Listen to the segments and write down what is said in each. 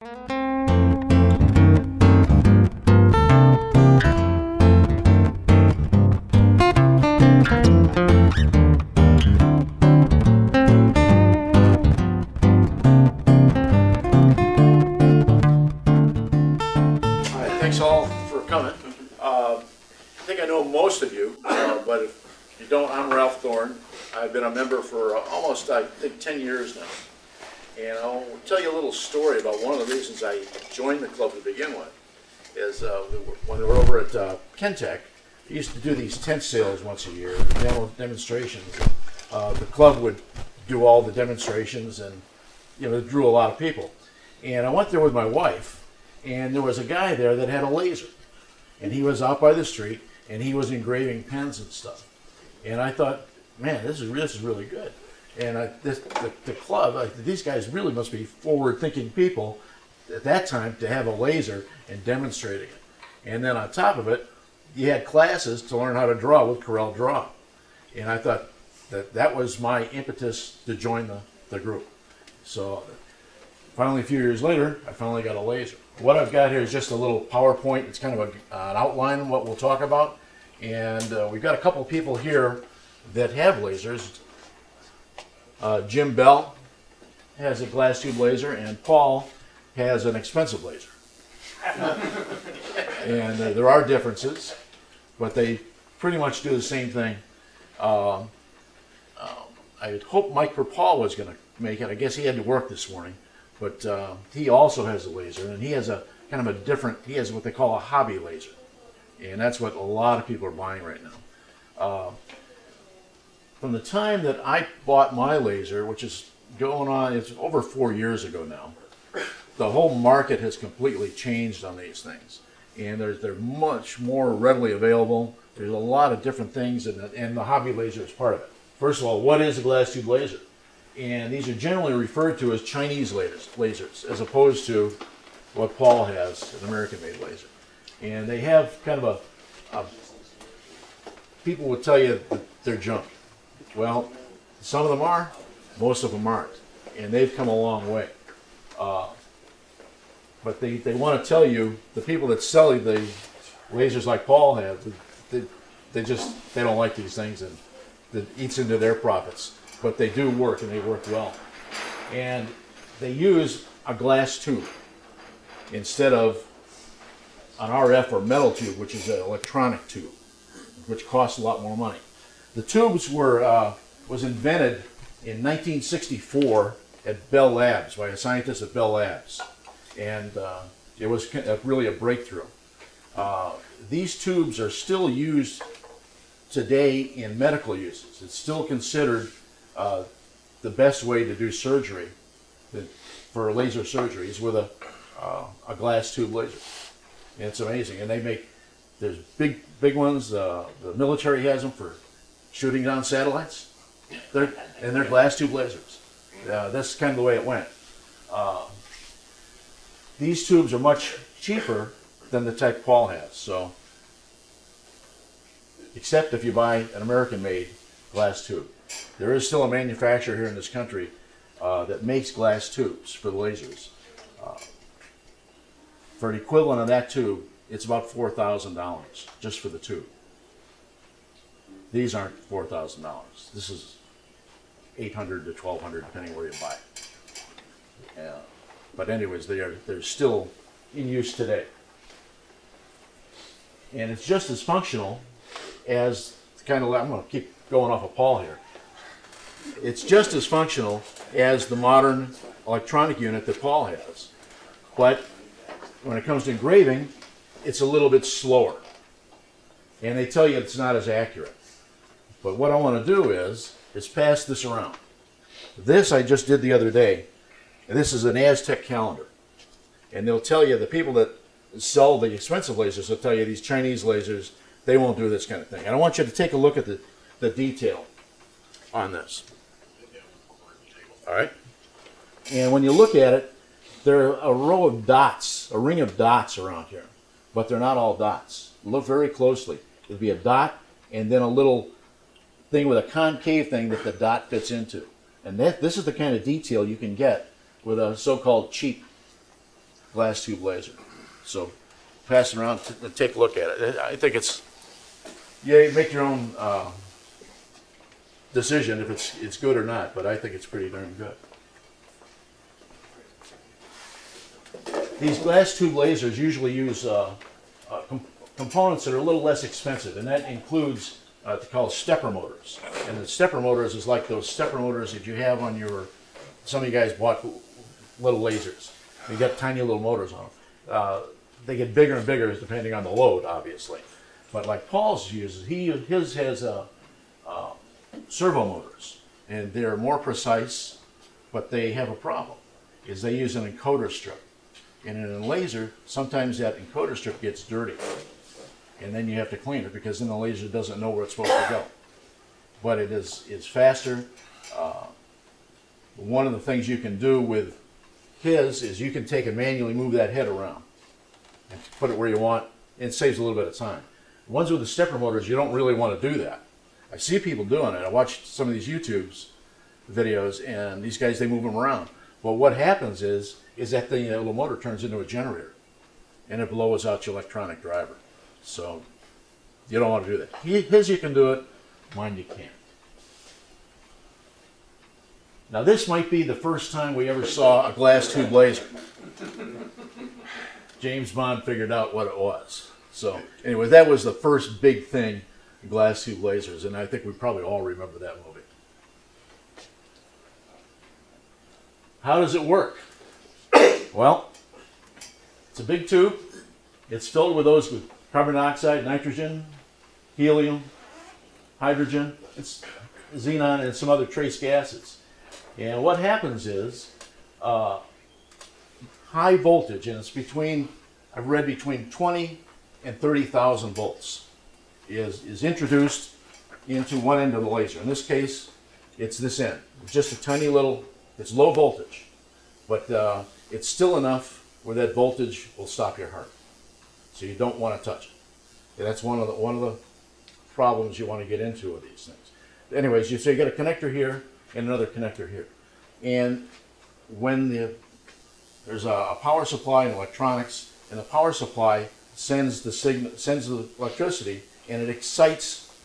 Thanks all for coming. Uh, I think I know most of you, uh, but if you don't, I'm Ralph Thorn. I've been a member for uh, almost, I think, 10 years now. And I'll tell you a little story about one of the reasons I joined the club to begin with. Is uh, when we were over at uh, Kentech, we used to do these tent sales once a year, demo demonstrations. Uh, The club would do all the demonstrations and, you know, it drew a lot of people. And I went there with my wife, and there was a guy there that had a laser. And he was out by the street, and he was engraving pens and stuff. And I thought, man, this is this is really good. And I, this, the, the club, I, these guys really must be forward-thinking people at that time to have a laser and demonstrating it. And then on top of it, you had classes to learn how to draw with Corel Draw. And I thought that that was my impetus to join the, the group. So finally, a few years later, I finally got a laser. What I've got here is just a little PowerPoint. It's kind of a, an outline of what we'll talk about. And uh, we've got a couple people here that have lasers. Uh, Jim Bell has a glass tube laser, and Paul has an expensive laser. and uh, there are differences, but they pretty much do the same thing. Um, um, I hope Mike for Paul was going to make it. I guess he had to work this morning, but uh, he also has a laser, and he has a kind of a different. He has what they call a hobby laser, and that's what a lot of people are buying right now. From the time that I bought my laser, which is going on, it's over four years ago now. The whole market has completely changed on these things, and they're they're much more readily available. There's a lot of different things, and the, and the hobby laser is part of it. First of all, what is a glass tube laser? And these are generally referred to as Chinese lasers, lasers as opposed to what Paul has, an American-made laser. And they have kind of a, a people would tell you they're junk. Well, some of them are, most of them aren't, and they've come a long way. Uh, but they, they want to tell you the people that sell you the lasers like Paul has, they, they just they don't like these things and it eats into their profits. But they do work and they work well, and they use a glass tube instead of an RF or metal tube, which is an electronic tube, which costs a lot more money. The tubes were uh, was invented in 1964 at Bell Labs by a scientist at Bell Labs, and uh, it was a- really a breakthrough. Uh, these tubes are still used today in medical uses. It's still considered uh, the best way to do surgery for laser surgery is with a, uh, a glass tube laser. And it's amazing, and they make there's big big ones. Uh, the military has them for shooting down satellites. They're and they're glass tube lasers. Uh, that's kind of the way it went. Uh, these tubes are much cheaper than the tech Paul has. So, except if you buy an American-made glass tube, there is still a manufacturer here in this country uh, that makes glass tubes for the lasers. Uh, for an equivalent of that tube, it's about four thousand dollars just for the tube. These aren't four thousand dollars. This is eight hundred to twelve hundred, depending where you buy. Yeah. But anyways, they are they're still in use today, and it's just as functional as the kind of. I'm going to keep going off of Paul here. It's just as functional as the modern electronic unit that Paul has, but when it comes to engraving, it's a little bit slower, and they tell you it's not as accurate. But what I want to do is is pass this around. This I just did the other day, and this is an Aztec calendar. And they'll tell you the people that sell the expensive lasers will tell you these Chinese lasers they won't do this kind of thing. And I want you to take a look at the, the detail on this. All right. And when you look at it, there are a row of dots, a ring of dots around here, but they're not all dots. Look very closely. It'll be a dot and then a little thing with a concave thing that the dot fits into. And that, this is the kind of detail you can get with a so-called cheap glass tube laser. So pass it around, t- take a look at it. I think it's, yeah, make your own uh, decision if it's, it's good or not, but I think it's pretty darn good. These glass tube lasers usually use uh, uh, com- components that are a little less expensive, and that includes uh, they call stepper motors. And the stepper motors is like those stepper motors that you have on your. Some of you guys bought little lasers. They got tiny little motors on them. Uh, they get bigger and bigger depending on the load, obviously. But like Paul's uses, he his has a, uh, servo motors, and they're more precise, but they have a problem. Is they use an encoder strip, and in a laser, sometimes that encoder strip gets dirty, and then you have to clean it because then the laser doesn't know where it's supposed to go. But it is is faster. Uh, one of the things you can do with his is you can take and manually move that head around and put it where you want. It saves a little bit of time. Ones with the stepper motors, you don't really want to do that. I see people doing it. I watch some of these YouTube's videos, and these guys they move them around. But what happens is is that the little motor turns into a generator, and it blows out your electronic driver. So you don't want to do that. His you can do it, mine you can't. Now this might be the first time we ever saw a glass tube laser. James Bond figured out what it was. So anyway, that was the first big thing, glass tube lasers, and I think we probably all remember that movie. How does it work? Well, it's a big tube. It's filled with those with carbon dioxide, nitrogen, helium, hydrogen, xenon, and some other trace gases. And what happens is uh, high voltage, and it's between, I've read between 20 and 30,000 volts, is, is introduced into one end of the laser. In this case, it's this end. It's just a tiny little, it's low voltage, but uh, it's still enough where that voltage will stop your heart. So you don't want to touch it. And that's one of the, one of the problems you want to get into with these things. Anyways, you so you got a connector here and another connector here. And when the there's a, a power supply and electronics, and the power supply sends the signal sends the electricity and it excites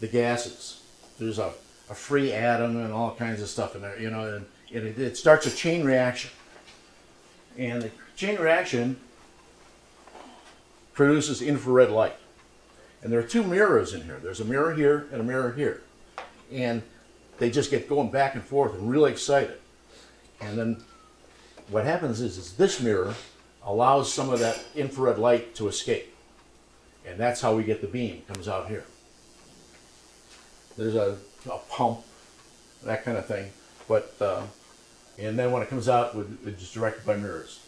the gases. There's a, a free atom and all kinds of stuff in there, you know, and it, it starts a chain reaction. And the chain reaction produces infrared light. And there are two mirrors in here. There's a mirror here and a mirror here. And they just get going back and forth and really excited. And then what happens is, is this mirror allows some of that infrared light to escape. And that's how we get the beam comes out here. There's a, a pump, that kind of thing. But uh, and then when it comes out, it's directed by mirrors.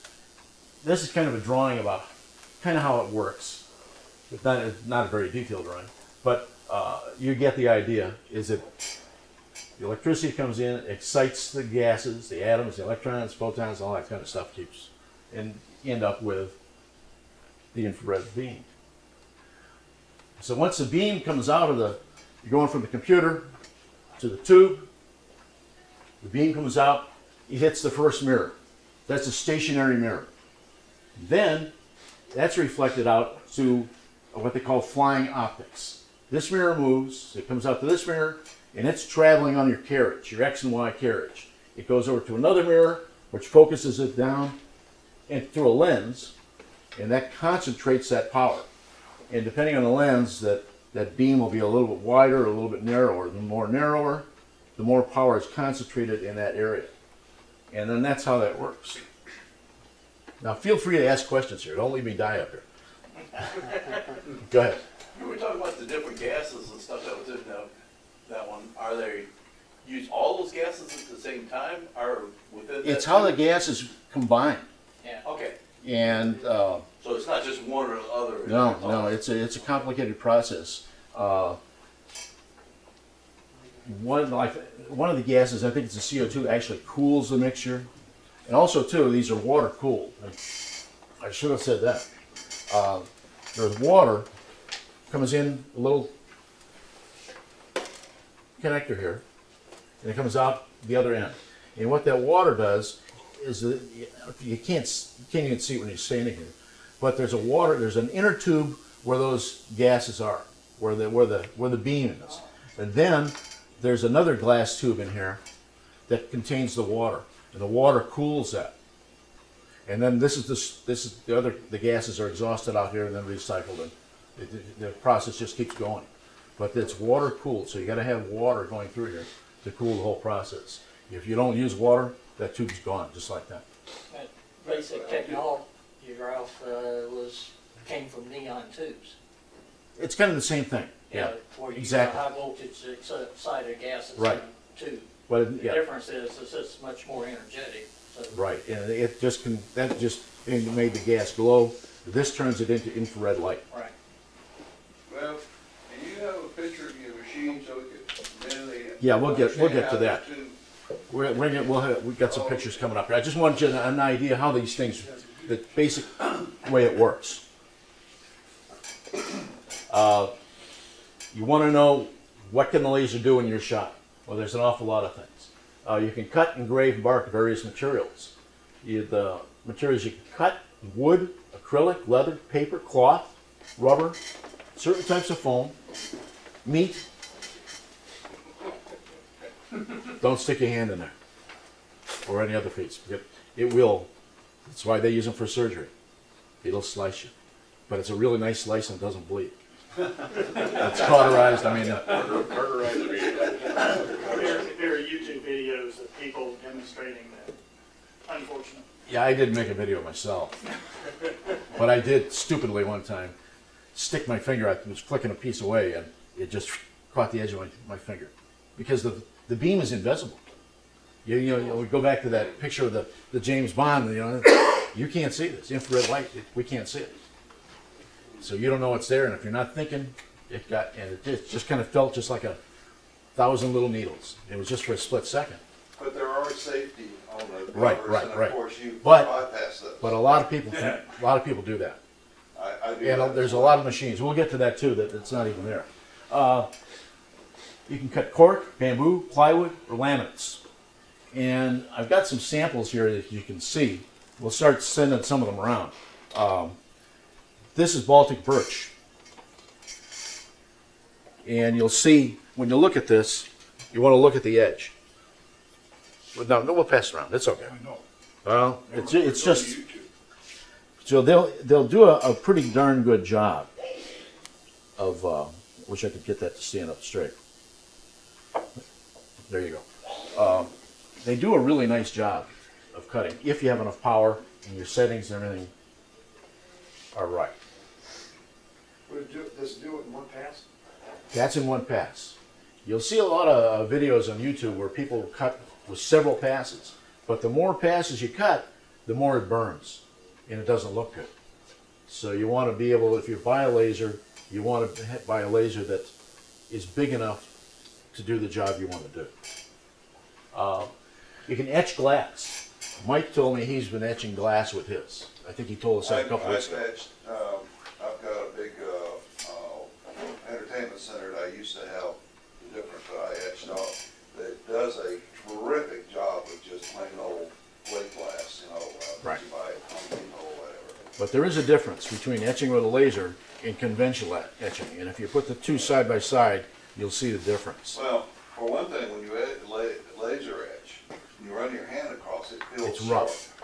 This is kind of a drawing about kind of how it works. It's not, it's not a very detailed drawing, but uh, you get the idea. Is that the electricity comes in, excites the gases, the atoms, the electrons, photons, all that kind of stuff keeps, and end up with the infrared beam. So once the beam comes out of the, you're going from the computer to the tube, the beam comes out, it hits the first mirror. That's a stationary mirror. Then that's reflected out to what they call flying optics. This mirror moves, it comes out to this mirror, and it's traveling on your carriage, your X and Y carriage. It goes over to another mirror, which focuses it down and through a lens, and that concentrates that power. And depending on the lens, that, that beam will be a little bit wider or a little bit narrower. The more narrower, the more power is concentrated in that area. And then that's how that works. Now feel free to ask questions here. Don't leave me die up here. Go ahead. We were talking about the different gases and stuff that was in that, that one. Are they use all those gases at the same time or within? It's how the gases combine. Yeah. Okay. And uh, So it's not just one or the other. no, It's no, it's a, it's a complicated process. Uh, one like one of the gases, I think it's the CO2, actually cools the mixture, and also too, these are water cooled. I should have said that. Uh, there's water comes in a little connector here, and it comes out the other end. And what that water does, is that you can't you can't even see it when you're standing here, but there's a water there's an inner tube where those gases are, where the where the where the beam is, and then there's another glass tube in here that contains the water, and the water cools that. And then this is this this is the other the gases are exhausted out here and then recycled, and the, the, the process just keeps going. But it's water cooled, so you got to have water going through here to cool the whole process. If you don't use water, that tube's gone, just like that. That basic technology, Ralph, uh, was, came from neon tubes. It's kind of the same thing. Yeah. Where you exactly. high voltage excited gases Right. tube. But The yeah, difference is, is it's much more energetic, so. right. And it just can that just made the gas glow. This turns it into infrared light. Right. Well, can you have a picture of your machine so we can really? Yeah, we'll get- we'll get to understand how that. these two- We're, we're gonna, we'll have, we've got some pictures coming up. Here. I just wanted you an idea how these things, the basic way it works. Uh, you want to know what can the laser do in your shop? Well, there's an awful lot of things. Uh, you can cut, and bark various materials. You, the materials you can cut: wood, acrylic, leather, paper, cloth, rubber, certain types of foam, meat. Don't stick your hand in there or any other piece. It, it will. That's why they use them for surgery. It'll slice you, but it's a really nice slice and it doesn't bleed. It's cauterized. I mean, uh, There, there are YouTube videos of people demonstrating that, unfortunately. yeah, I did make a video myself, but I did stupidly one time stick my finger. I was flicking a piece away and it just caught the edge of my, my finger because the the beam is invisible. You, you know, we go back to that picture of the, the James Bond. You know, you can't see this infrared light. It, we can't see it. So you don't know it's there, and if you're not thinking, it got and it just, just kind of felt just like a thousand little needles. It was just for a split second. But there are safety on the Right, covers, right, and right. of course you But- bypass those. But a lot of people, think, a lot of people do that, I, I do. and that. there's a lot of machines. We'll get to that too. That it's not even there. Uh, you can cut cork, bamboo, plywood, or laminates. And I've got some samples here that you can see. We'll start sending some of them around. Um, this is Baltic birch. And you'll see, when you look at this, you want to look at the edge. No, no, we'll pass it around. It's okay. Well, it's, it's just, so they'll, they'll do a, a pretty darn good job of, uh, wish I could get that to stand up straight. There you go. Um, they do a really nice job of cutting if you have enough power and your settings and everything are right. Would it do, does it do it in one pass? That's in one pass. You'll see a lot of uh, videos on YouTube where people cut with several passes, but the more passes you cut, the more it burns, and it doesn't look good. So you want to be able, if you buy a laser, you want to ha- buy a laser that is big enough to do the job you want to do. Uh, you can etch glass. Mike told me he's been etching glass with his. I think he told us that a I've, couple weeks I've ago. etched, um, I've got a big, uh, uh, entertainment center that I used to have, the different that I etched off, that does a terrific job with just plain old plate glass, you know, uh, Right. you buy it, Home Depot or whatever. But there is a difference between etching with a laser and conventional etching. And if you put the two side by side, you'll see the difference. Well, for one thing, when you laser etch, you run your hand across it, it feels It's rough.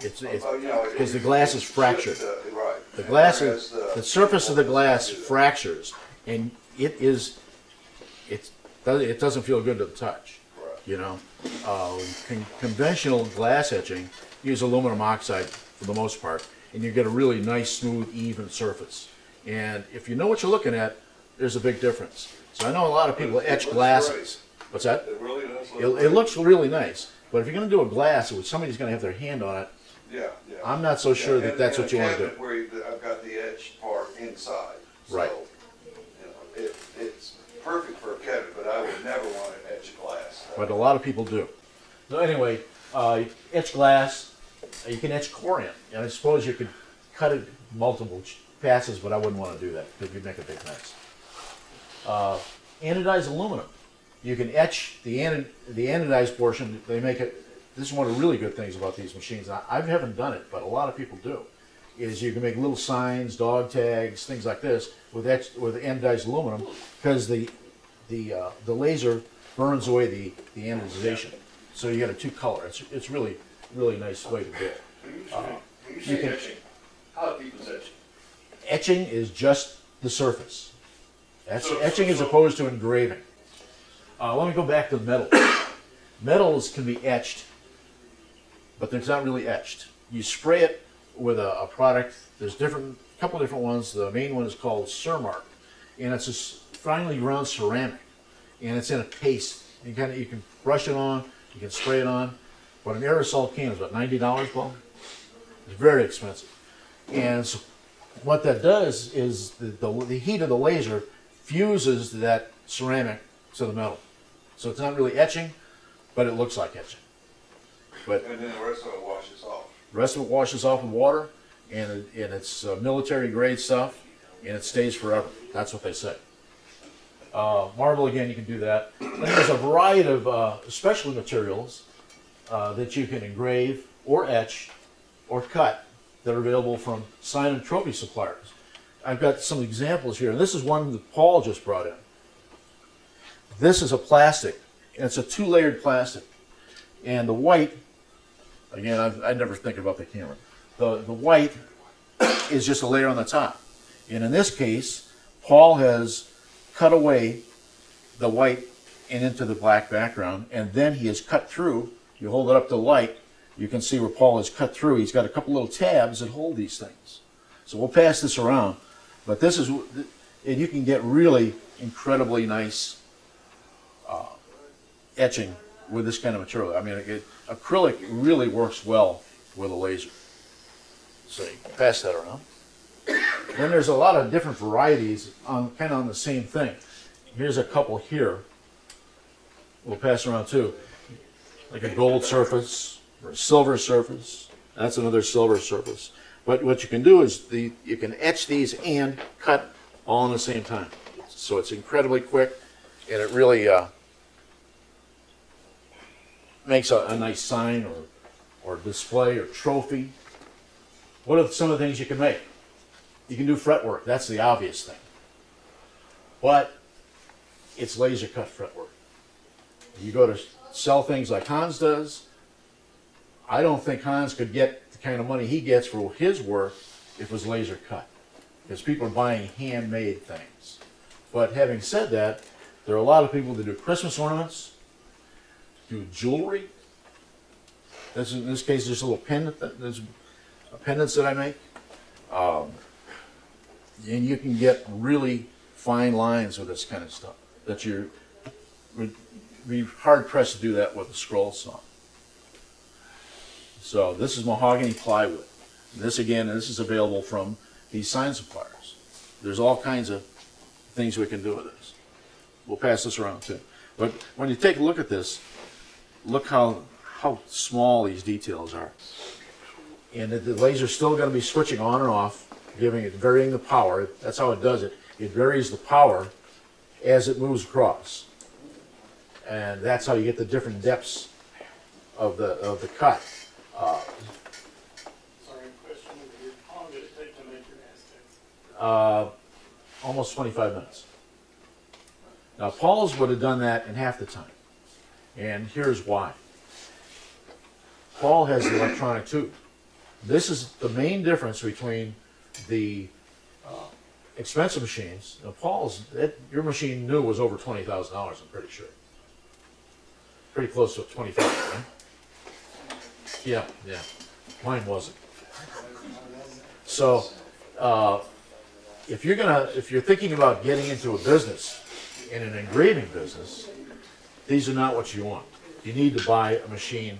It's, it's, Oh, you know, because the glass is fractured. should, uh, Right. The glass is, the surface of the glass that. fractures and it is, it's, it doesn't feel good to the touch, Right. you know? Uh, con- conventional glass etching, use aluminum oxide for the most part, and you get a really nice, smooth, even surface. And if you know what you're looking at, there's a big difference. So I know a lot of people etch glasses. What's that? It really does look. It, it looks really nice, but if you're gonna do a glass, which somebody's gonna have their hand on it, Yeah, yeah. I'm not so sure Yeah, that and- that's and what you wanna cabinet do. Where I've got the edge part inside. Right. So, you know, it, it's perfect for a cabinet, but I would never want to etch glass. but a lot of people do. So anyway, uh, etch glass, uh, you can etch corian, and I suppose you could cut it multiple passes, but I wouldn't want to do that because you'd make a big mess. Uh, anodized aluminum, you can etch the anod- the anodized portion. They make it this is one of the really good things about these machines. I, I haven't done it, but a lot of people do. Is you can make little signs, dog tags, things like this with ex, with anodized aluminum because the the uh, the laser burns away the the anodization. So you get a two color. It's it's really really nice way to do it. You say can- etching, how deep is etching? Etching is just the surface. That's So- etching as so- opposed to engraving. Uh, let me go back to metal. Metals can be etched, but they're not really etched. You spray it with a, a product. There's different, a couple different ones. The main one is called Cermark, and it's a finely ground ceramic, and it's in a paste. You kind of you can brush it on, you can spray it on, but an aerosol can is about ninety dollars, Paul. It's very expensive, and so what that does is the, the, the heat of the laser fuses that ceramic to the metal. So it's not really etching, but it looks like etching. But And then the rest of it washes off. The rest of it washes off with water, and, it, and it's uh, military grade stuff, and it stays forever. That's what they say. Uh, marble again, you can do that. And there's a variety of uh, special materials uh, that you can engrave or etch or cut that are available from sign and trophy suppliers. I've got some examples here, and this is one that Paul just brought in. This is a plastic, and it's a two-layered plastic, and the white Again, I, I never think about the camera. The, the white is just a layer on the top. And in this case, Paul has cut away the white and into the black background, and then he has cut through. You hold it up to light, you can see where Paul has cut through. He's got a couple little tabs that hold these things. So we'll pass this around. But this is, and you can get really incredibly nice uh, etching with this kind of material. I mean, it, acrylic really works well with a laser. So you pass that around. Then there's a lot of different varieties on kind of on the same thing. Here's a couple here. We'll pass around too. Like a gold surface or a silver surface. That's another silver surface. But what you can do is the you can etch these and cut all in the same time. So it's incredibly quick, and it really uh, makes a, a nice sign or, or display or trophy. What are some of the things you can make? You can do fretwork. That's the obvious thing. But it's laser cut fretwork. You go to sell things like Hans does. I don't think Hans could get the kind of money he gets for his work if it was laser cut. Because people are buying handmade things. But having said that, there are a lot of people that do Christmas ornaments, do jewelry. This in this case, just a little pendant. That, there's a pendants that I make, um, and you can get really fine lines with this kind of stuff. That you would be hard pressed to do that with a scroll saw. So this is mahogany plywood. This again, this is available from these sign suppliers. There's all kinds of things we can do with this. We'll pass this around too. But when you take a look at this, look how how small these details are. And the, the laser's still going to be switching on and off, giving it varying the power. That's how it does it. It varies the power as it moves across, and that's how you get the different depths of the of the cut. Sorry, question, how long did it take to make your Aztecs? Uh, almost 25 minutes. Now, Paul's would have done that in half the time. And here's why. Paul has the electronic tube. This is the main difference between the uh, expensive machines. Now, Paul's, that, your machine new was over $20,000, I'm pretty sure. Pretty close to 25, right? Yeah, yeah. Mine wasn't. So, uh, if you're gonna, if you're thinking about getting into a business, in an engraving business, these are not what you want. You need to buy a machine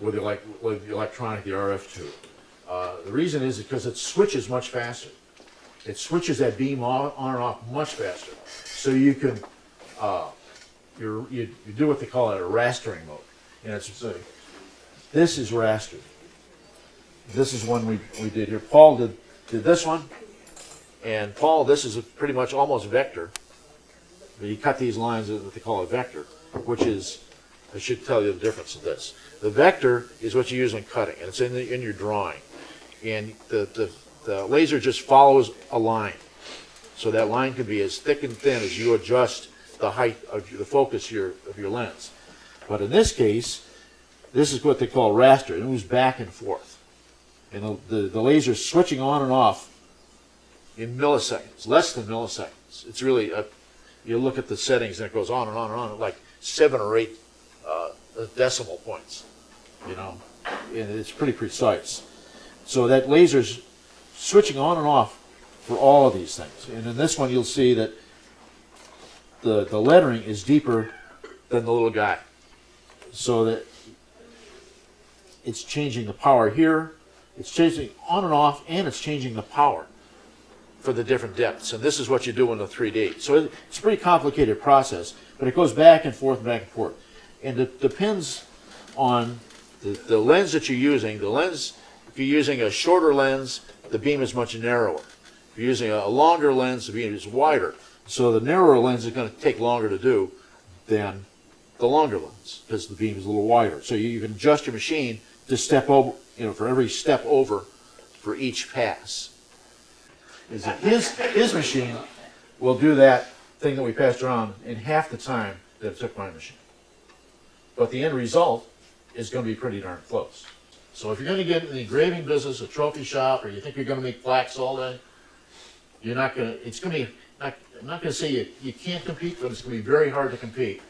with like, with the electronic, the RF tube. Uh, the reason is because it switches much faster. It switches that beam on, on and off much faster. So you can, uh, you, you do what they call it a rastering mode. And it's, this is rastered. This is one we, we did here. Paul did, did this one. And Paul, this is a pretty much almost vector. You cut these lines at what they call a vector, which is I should tell you the difference of this. The vector is what you use in cutting, and it's in, the, in your drawing. And the, the, the laser just follows a line. So that line can be as thick and thin as you adjust the height of the focus your, of your lens. But in this case, this is what they call raster. It moves back and forth. And the, the, the laser's switching on and off in milliseconds, less than milliseconds. It's really, a, you look at the settings and it goes on and on and on, like seven or eight uh, decimal points, you know, and it's pretty precise. So that laser's switching on and off for all of these things. And in this one, you'll see that the, the lettering is deeper than the little guy. So that it's changing the power here, it's changing on and off, and it's changing the power for the different depths. And this is what you do in the 3D. So it's a pretty complicated process, but it goes back and forth and back and forth. And it depends on the, the lens that you're using. The lens, if you're using a shorter lens, the beam is much narrower. If you're using a longer lens, the beam is wider. So the narrower lens is going to take longer to do than the longer lens because the beam is a little wider. So you, you can adjust your machine to step over, you know, for every step over for each pass. Is that his his machine will do that thing that we passed around in half the time that it took my machine. But the end result is going to be pretty darn close. So if you're going to get in the engraving business, a trophy shop, or you think you're going to make plaques all day, you're not going to. It's going to be. Not, I'm not going to say you, you can't compete, but it's going to be very hard to compete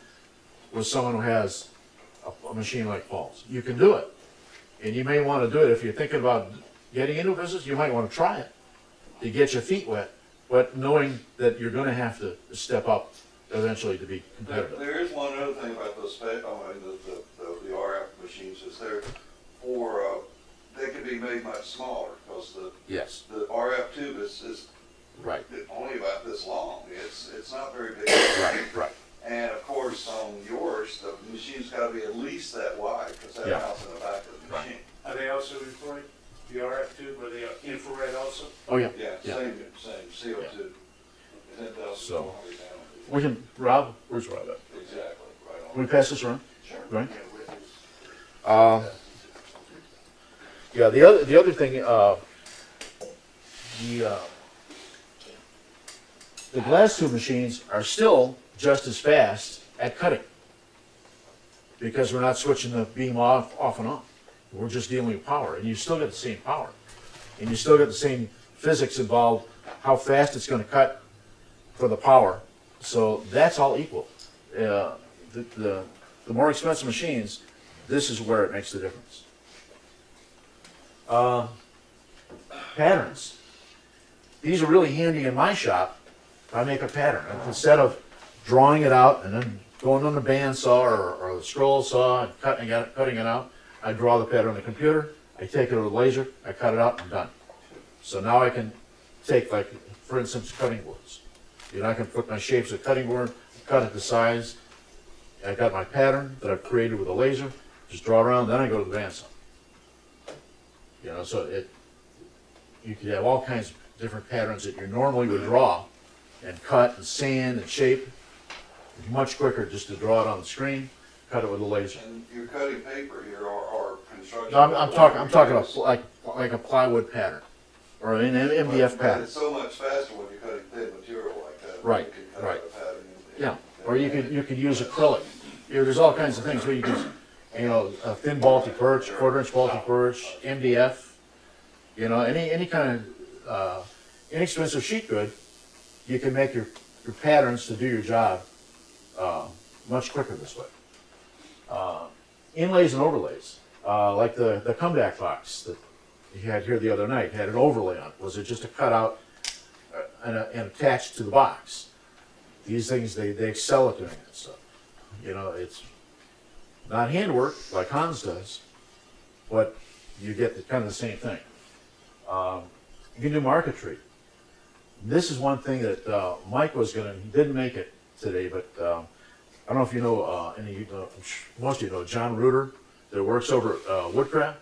with someone who has a, a machine like Paul's. You can do it, and you may want to do it if you're thinking about getting into business. You might want to try it to get your feet wet, but knowing that you're going to have to step up eventually to be There, competitive. there is one other thing about those, spe- I mean, the, the, the, the RF machines is they're for, uh, they can be made much smaller because the, Yes, the RF tube is, is right, only about this long. It's, it's not very big. right, right. And of course, on yours, the machine's gotta be at least that wide because that Yeah. mounts in the back of the Right. machine. Are they also employed, the RF tube, are the infrared also? Oh yeah. Yeah, Yeah. same, same, CO two. Ten thousand So- four hundred We can, Rob. Where's Rob at? Exactly, right Can we on. pass this around? Sure. Right. Yeah. Um, yeah, the other, the other thing, uh, the, uh, the glass tube machines are still just as fast at cutting. Because we're not switching the beam off, off and on. We're just dealing with power, and you still get the same power. And you still get the same physics involved, how fast it's gonna cut for the power. So that's all equal. Uh, the, the, the more expensive machines, this is where it makes the difference. Uh, patterns. These are really handy in my shop. If I make a pattern, instead of drawing it out and then going on the bandsaw or, or the scroll saw and cutting it, cutting it out, I draw the pattern on the computer. I take it with a laser. I cut it out. I'm done. So now I can take, like, for instance, cutting boards. You know, I can put my shapes of cutting board, cut it to size, I got my pattern that I've created with a laser, just draw around, then I go to the bandsaw. You know, so it, you could have all kinds of different patterns that you normally would draw and cut and sand and shape. Much quicker just to draw it on the screen, cut it with a laser. And you're cutting paper here or, or construction. No, I'm, I'm talking, I'm talking about like, like a plywood pattern or an MDF but pattern. It's so much faster when you're cutting thin material like that. Right, You can cut right. a pattern in- Yeah, or you could, you could use acrylic. You know, there's all kinds of things where you can, you know, a thin Baltic birch, quarter inch Baltic birch, MDF, you know, any, any kind of, uh, inexpensive sheet good, you can make your, your patterns to do your job, uh, much quicker this way. Uh, Inlays and overlays, uh, like the, the comeback box that you had here the other night, had an overlay on it. Was it just a cutout uh, and, and attached to the box? these things they, they excel at doing that stuff. You know, it's not handwork like Hans does, but you get the, kind of the same thing. Um, you can do marquetry. This is one thing that uh, Mike was gonna. He didn't make it today, but um, I don't know if you know uh, any. Know, most of you know John Reuter that works over uh, Woodcraft.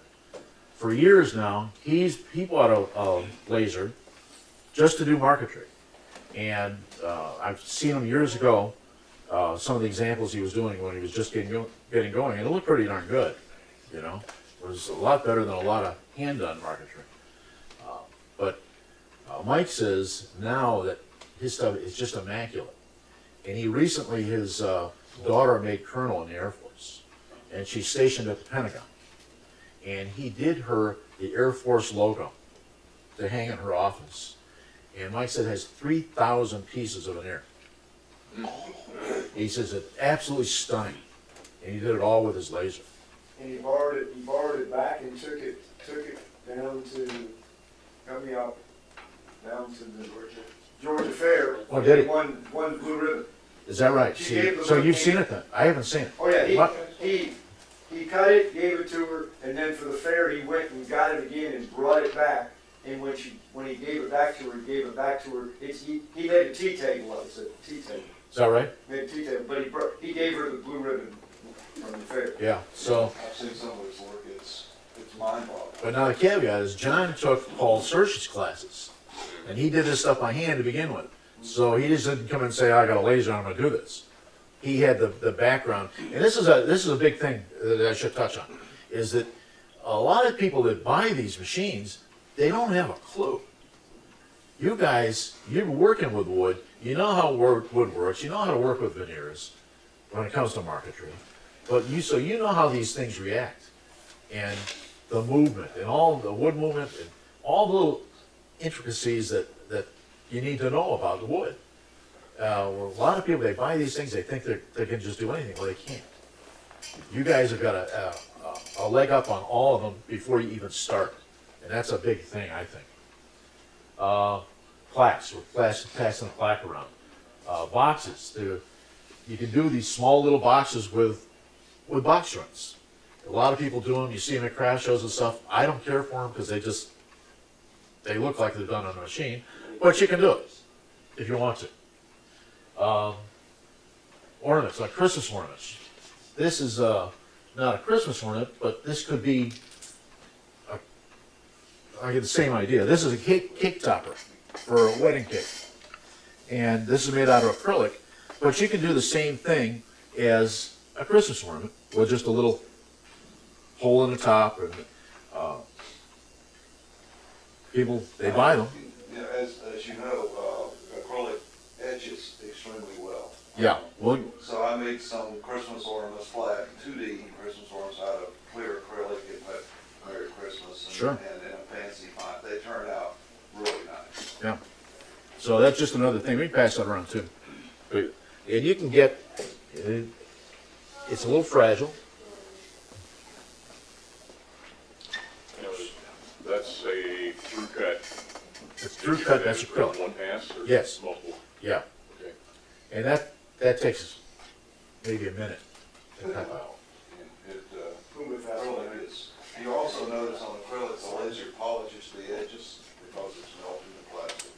For years now, he's he bought a, a laser just to do marquetry and uh, I've seen him years ago uh, some of the examples he was doing when he was just getting, go- getting going, and it looked pretty darn good, you know? It was a lot better than a lot of hand-done marquetry. Uh, But uh, Mike says now that his stuff is just immaculate. And he recently, his uh, daughter made colonel in the Air Force, and she's stationed at the Pentagon. And he did her the Air Force logo to hang in her office. And Mike said it has 3,000 pieces of veneer. He says it's absolutely stunning. And he did it all with his laser. And he borrowed it, he borrowed it back and took it, took it down to, help me out, down to the Georgia Fair. Oh, did he? One, one blue ribbon. Is that right? She See, gave so little you've seen it then? I haven't seen it. Oh, yeah, What? he, he, he cut it, gave it to her, and then for the fair, he went and got it again and brought it back. And when she, when he gave it back to her, he gave it back to her, it's, he, he made a tea table out of it, so tea table, Is that right? made a tea table, but he brought, he gave her the blue ribbon from the fair. Yeah. So, I've seen some of his work, it's, it's mind-boggling. but now the caveat is John took Paul Schürch's classes. And he did this stuff by hand to begin with. So he just didn't come and say, I got a laser, I'm gonna do this. He had the, the background. And this is a, this is a big thing that I should touch on, is that a lot of people that buy these machines, they don't have a clue. You guys, you're working with wood, you know how wood works, you know how to work with veneers when it comes to marquetry. But you, so you know how these things react. And the movement and all the wood movement and all the little intricacies that you need to know about the wood. Uh, a lot of people, they buy these things, they think they can just do anything, well, they can't. You guys have got a, a, a leg up on all of them before you even start. And that's a big thing, I think. Uh, plaques, we're pass- passing the plaque around. Uh, boxes, you can do these small little boxes with, with box joints. A lot of people do them, you see them at craft shows and stuff. I don't care for them because they just, they look like they're done on a machine, but you can do it if you want to. Um, ornaments, like Christmas ornaments. This is uh, not a Christmas ornament, but this could be. A, I get the same idea. This is a cake cake topper for a wedding cake, and this is made out of acrylic. But you can do the same thing as a Christmas ornament with just a little hole in the top, and uh, people they buy them. You know, as, as you know, uh, acrylic etches extremely well. Yeah. Well, So I made some Christmas ornaments, flat, two D Christmas ornaments out of clear acrylic and put Merry Christmas and, Sure. and in a fancy font. They turned out really nice. Yeah. So that's just another thing. We can pass that around too. But- And you can get, it- it's a little fragile. You know, That's a through cut. It's through cut, that's acrylic. One pass or? Yes. Multiple, Yeah. okay. And that, that takes maybe a minute to cut out. And it, uh, Who with that? acrylic is, you also notice on acrylic, the laser polishes the edges because it's melting the plastic.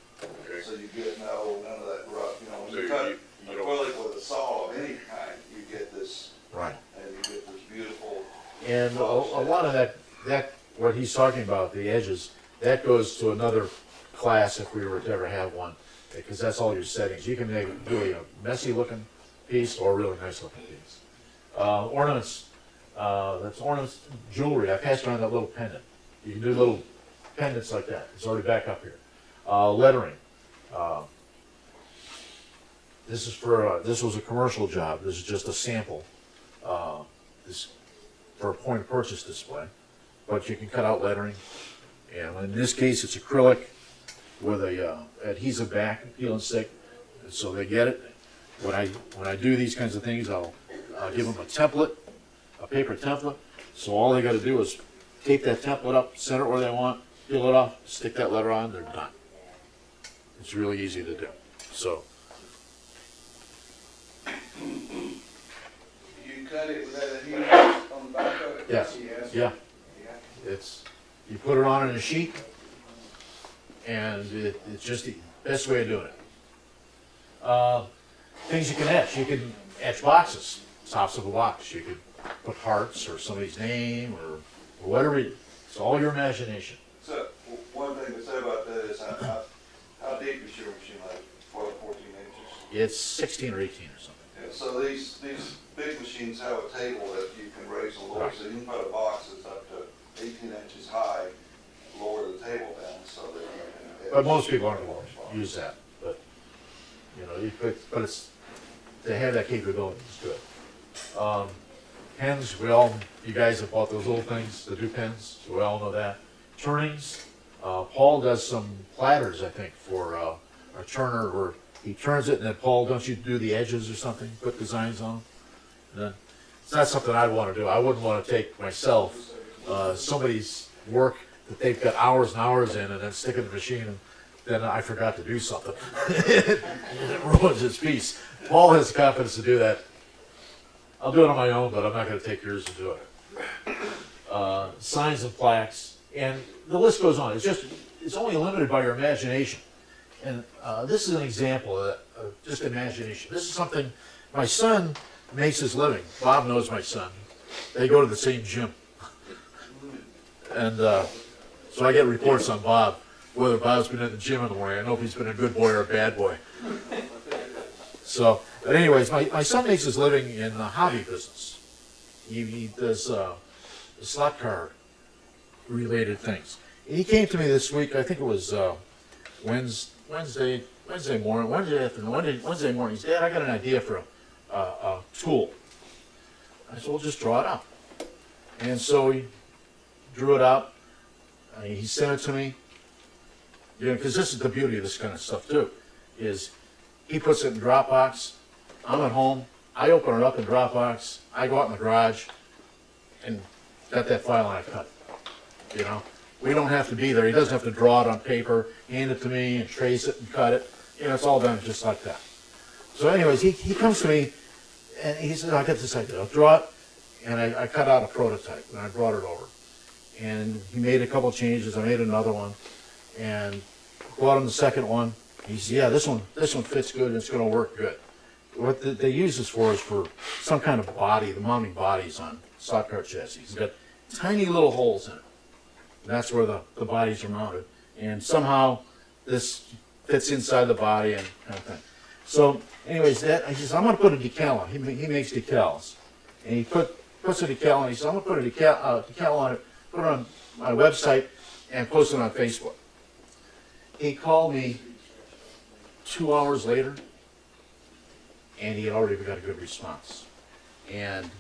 Okay. So you get no, none of that rough, you know, when So you you- cut you don't- acrylic with a saw of any kind, you get this, Right. and you get this beautiful And a, a lot of that, that, what he's talking about, the edges, that goes to another class if we were to ever have one, because that's all your settings. You can make really a messy looking piece or a really nice looking piece. Uh, ornaments, uh, that's ornaments, jewelry, I passed around that little pendant. You can do little pendants like that, it's already back up here. Uh, lettering, uh, this is for, uh, this was a commercial job, this is just a sample. Uh, this, for a point of purchase display, but you can cut out lettering. And in this case, it's acrylic with a uh, adhesive back, peel and stick, so they get it. When I, when I do these kinds of things, I'll, I'll give them a template, a paper template, so all they gotta do is tape that template up, center it where they want, peel it off, stick that letter on, they're done. It's really easy to do, so, You cut it with that adhesive on the back of it? yes, yeah. It's, you put it on in a sheet, and it, it's just the best way of doing it. Uh, things you can etch, you can etch boxes, tops of a box, you could put hearts or somebody's name or, or whatever, you- it's all your imagination. So, one thing to say about that is how, how, how deep is your machine, like 12, 14 inches? It's sixteen or eighteen or something. Yeah, So these, these big machines have a table that you can raise and lower, so you can put a box that's up to eighteen inches high, lower the table down, so that you can. But most people aren't gonna use that, but, you know, could, but it's, to have that capability is good. Um, pens, we all, you guys have bought those little things, the do pens, so we all know that. Turnings, uh, Paul does some platters, I think, for, uh, a turner where he turns it and then, Paul, don't you do the edges or something, put designs on? And then, it's not something I'd wanna do, I wouldn't wanna take myself, uh, somebody's work that they've got hours and hours in and then stick it in the machine and then I forgot to do something. it ruins his piece. Paul has the confidence to do that. I'll do it on my own, but I'm not gonna take yours and do it. Uh, signs and plaques, and the list goes on. It's just, it's only limited by your imagination. And, uh, this is an example of, of just imagination. This is something, my son makes his living. Bob knows my son. They go to the same gym. And, uh, so I get reports on Bob, whether Bob's been in the gym in the morning. I know if he's been a good boy or a bad boy. So, but anyways, my, my son makes his living in the hobby business. He, he does, uh, slot car related things. He came to me this week, I think it was, uh, Wednesday, Wednesday, morning, Wednesday afternoon, Wednesday, Wednesday morning. He said, Dad, I got an idea for a, a, a tool. I said, well, just draw it out. And so he drew it out. Uh, he sent it to me. You know, because this is the beauty of this kind of stuff too, is he puts it in Dropbox. I'm at home. I open it up in Dropbox. I go out in the garage and got that file and I cut. You know, we don't have to be there. He doesn't have to draw it on paper, hand it to me and trace it and cut it. You know, it's all done just like that. So anyways, he, he comes to me and he says, I got this idea. I'll draw it. And I, I cut out a prototype and I brought it over. And he made a couple changes. I made another one and bought him the second one. He said, yeah, this one, this one fits good and it's gonna work good. What the- they use this for is for some kind of body, the mounting bodies on stock car chassis. It's got tiny little holes in it. That's where the, the bodies are mounted. And somehow this fits inside the body and kind of thing. So anyways, that, he says, I'm gonna put a decal on. He, he makes decals. And he put, puts a decal on, he says, I'm gonna put a decal, uh, decal on it, put it on my website and post it on Facebook. He called me two hours later and he had already got a good response. And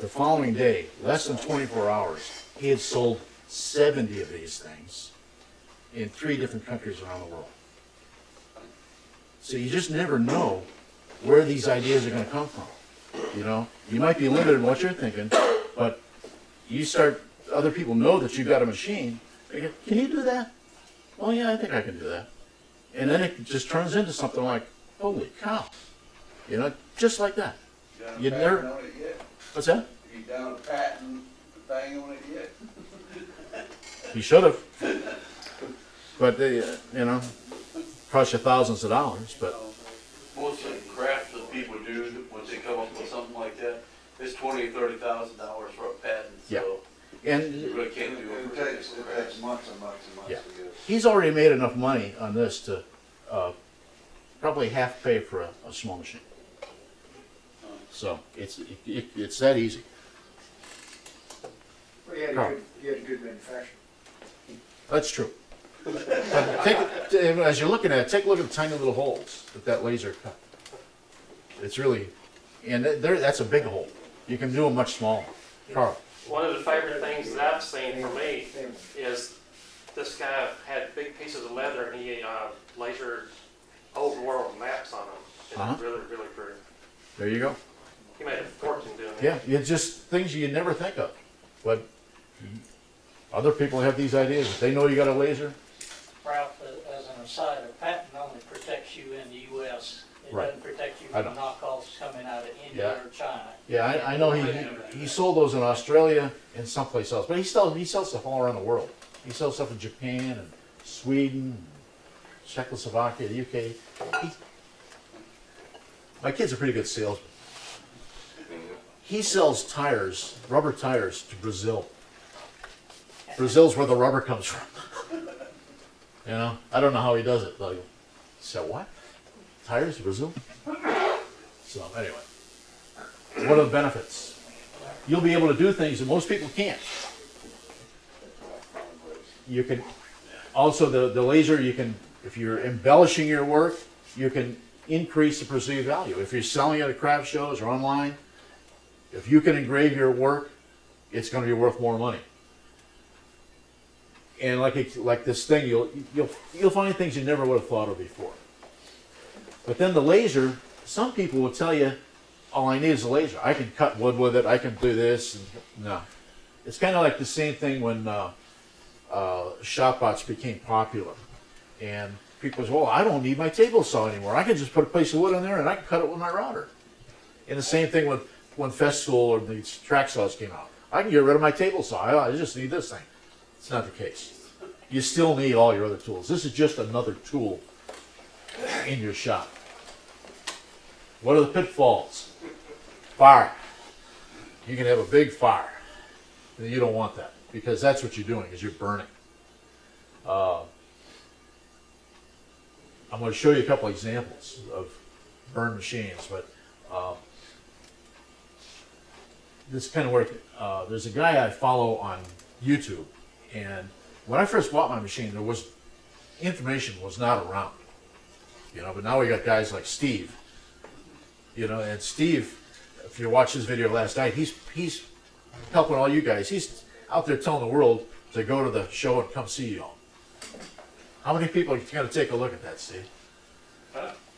the following day, less than 24 hours, he had sold 70 of these things in three different countries around the world. So you just never know where these ideas are going to come from. You know, you might be limited in what you're thinking, but you start, other people know that you've got a machine. They go, Can you do that? Oh yeah, I think I can do that. And then it just turns into something like, holy cow. You know, just like that. Done a You never- on it yet? What's that? You done a patent thing on it yet? He should have. But they, uh, you know, cost you thousands of dollars, but Most of the crafts that people do, once they come up with something like that, it's twenty, thirty thousand dollars for a patent, Yeah. So and you really can't do it It takes, it takes months and months and months Yeah. to get it. he's already made enough money on this to uh, probably half pay for a, a small machine. So it's it, it, it's that easy. Well, he had a Carl. good, he had a good manufacturer. That's true. But take, as you're looking at it, take a look at the tiny little holes that that laser cut. It's really, and there, that's a big hole. You can do them much smaller. Carl, One of the favorite things that I've seen for me is this guy had big pieces of leather and he uh, lasered old world maps on them. It Uh-huh. was really, really pretty. there you go. He made a fortune doing it. Yeah, it's just things you never think of. But other people have these ideas. If they know you got a laser, Ralph, uh, as an aside, a patent only protects you in the US. It Right. doesn't protect you I from know. knockoffs coming out of India Yeah. or China. yeah, I, I know he, he- he sold those in Australia and someplace else. But he sells, he sells stuff all around the world. He sells stuff in Japan and Sweden, Czechoslovakia, the UK. He, my kid's a pretty good salesman. He sells tires, rubber tires to Brazil. Brazil's where the rubber comes from. You know, I don't know how he does it. Like, so what? Tires to Brazil? So anyway, what are the benefits? You'll be able to do things that most people can't. You can, also the, the laser, you can, if you're embellishing your work, you can increase the perceived value. If you're selling at craft shows or online, if you can engrave your work, it's gonna be worth more money. And like, like this thing, you'll, you'll, you'll find things you never would have thought of before. But then the laser, some people will tell you, all I need is a laser. I can cut wood with it. I can do this. And, no, it's kind of like the same thing when uh, uh, shopbots became popular, and people say, "Well, I don't need my table saw anymore. I can just put a piece of wood in there and I can cut it with my router." And the same thing with when Festool or these track saws came out. I can get rid of my table saw. I just need this thing. It's not the case. You still need all your other tools. This is just another tool in your shop. What are the pitfalls? Fire. You can have a big fire. And you don't want that because that's what you're doing is you're burning. Uh, I'm going to show you a couple examples of burn machines, but uh, this kind of work. Uh, there's a guy I follow on YouTube, and when I first bought my machine, there was information was not around, you know. But now we got guys like Steve, you know, and Steve, if you watch his video last night, he's he's helping all you guys. He's out there telling the world to go to the show and come see y'all. How many people are going to take a look at that, Steve?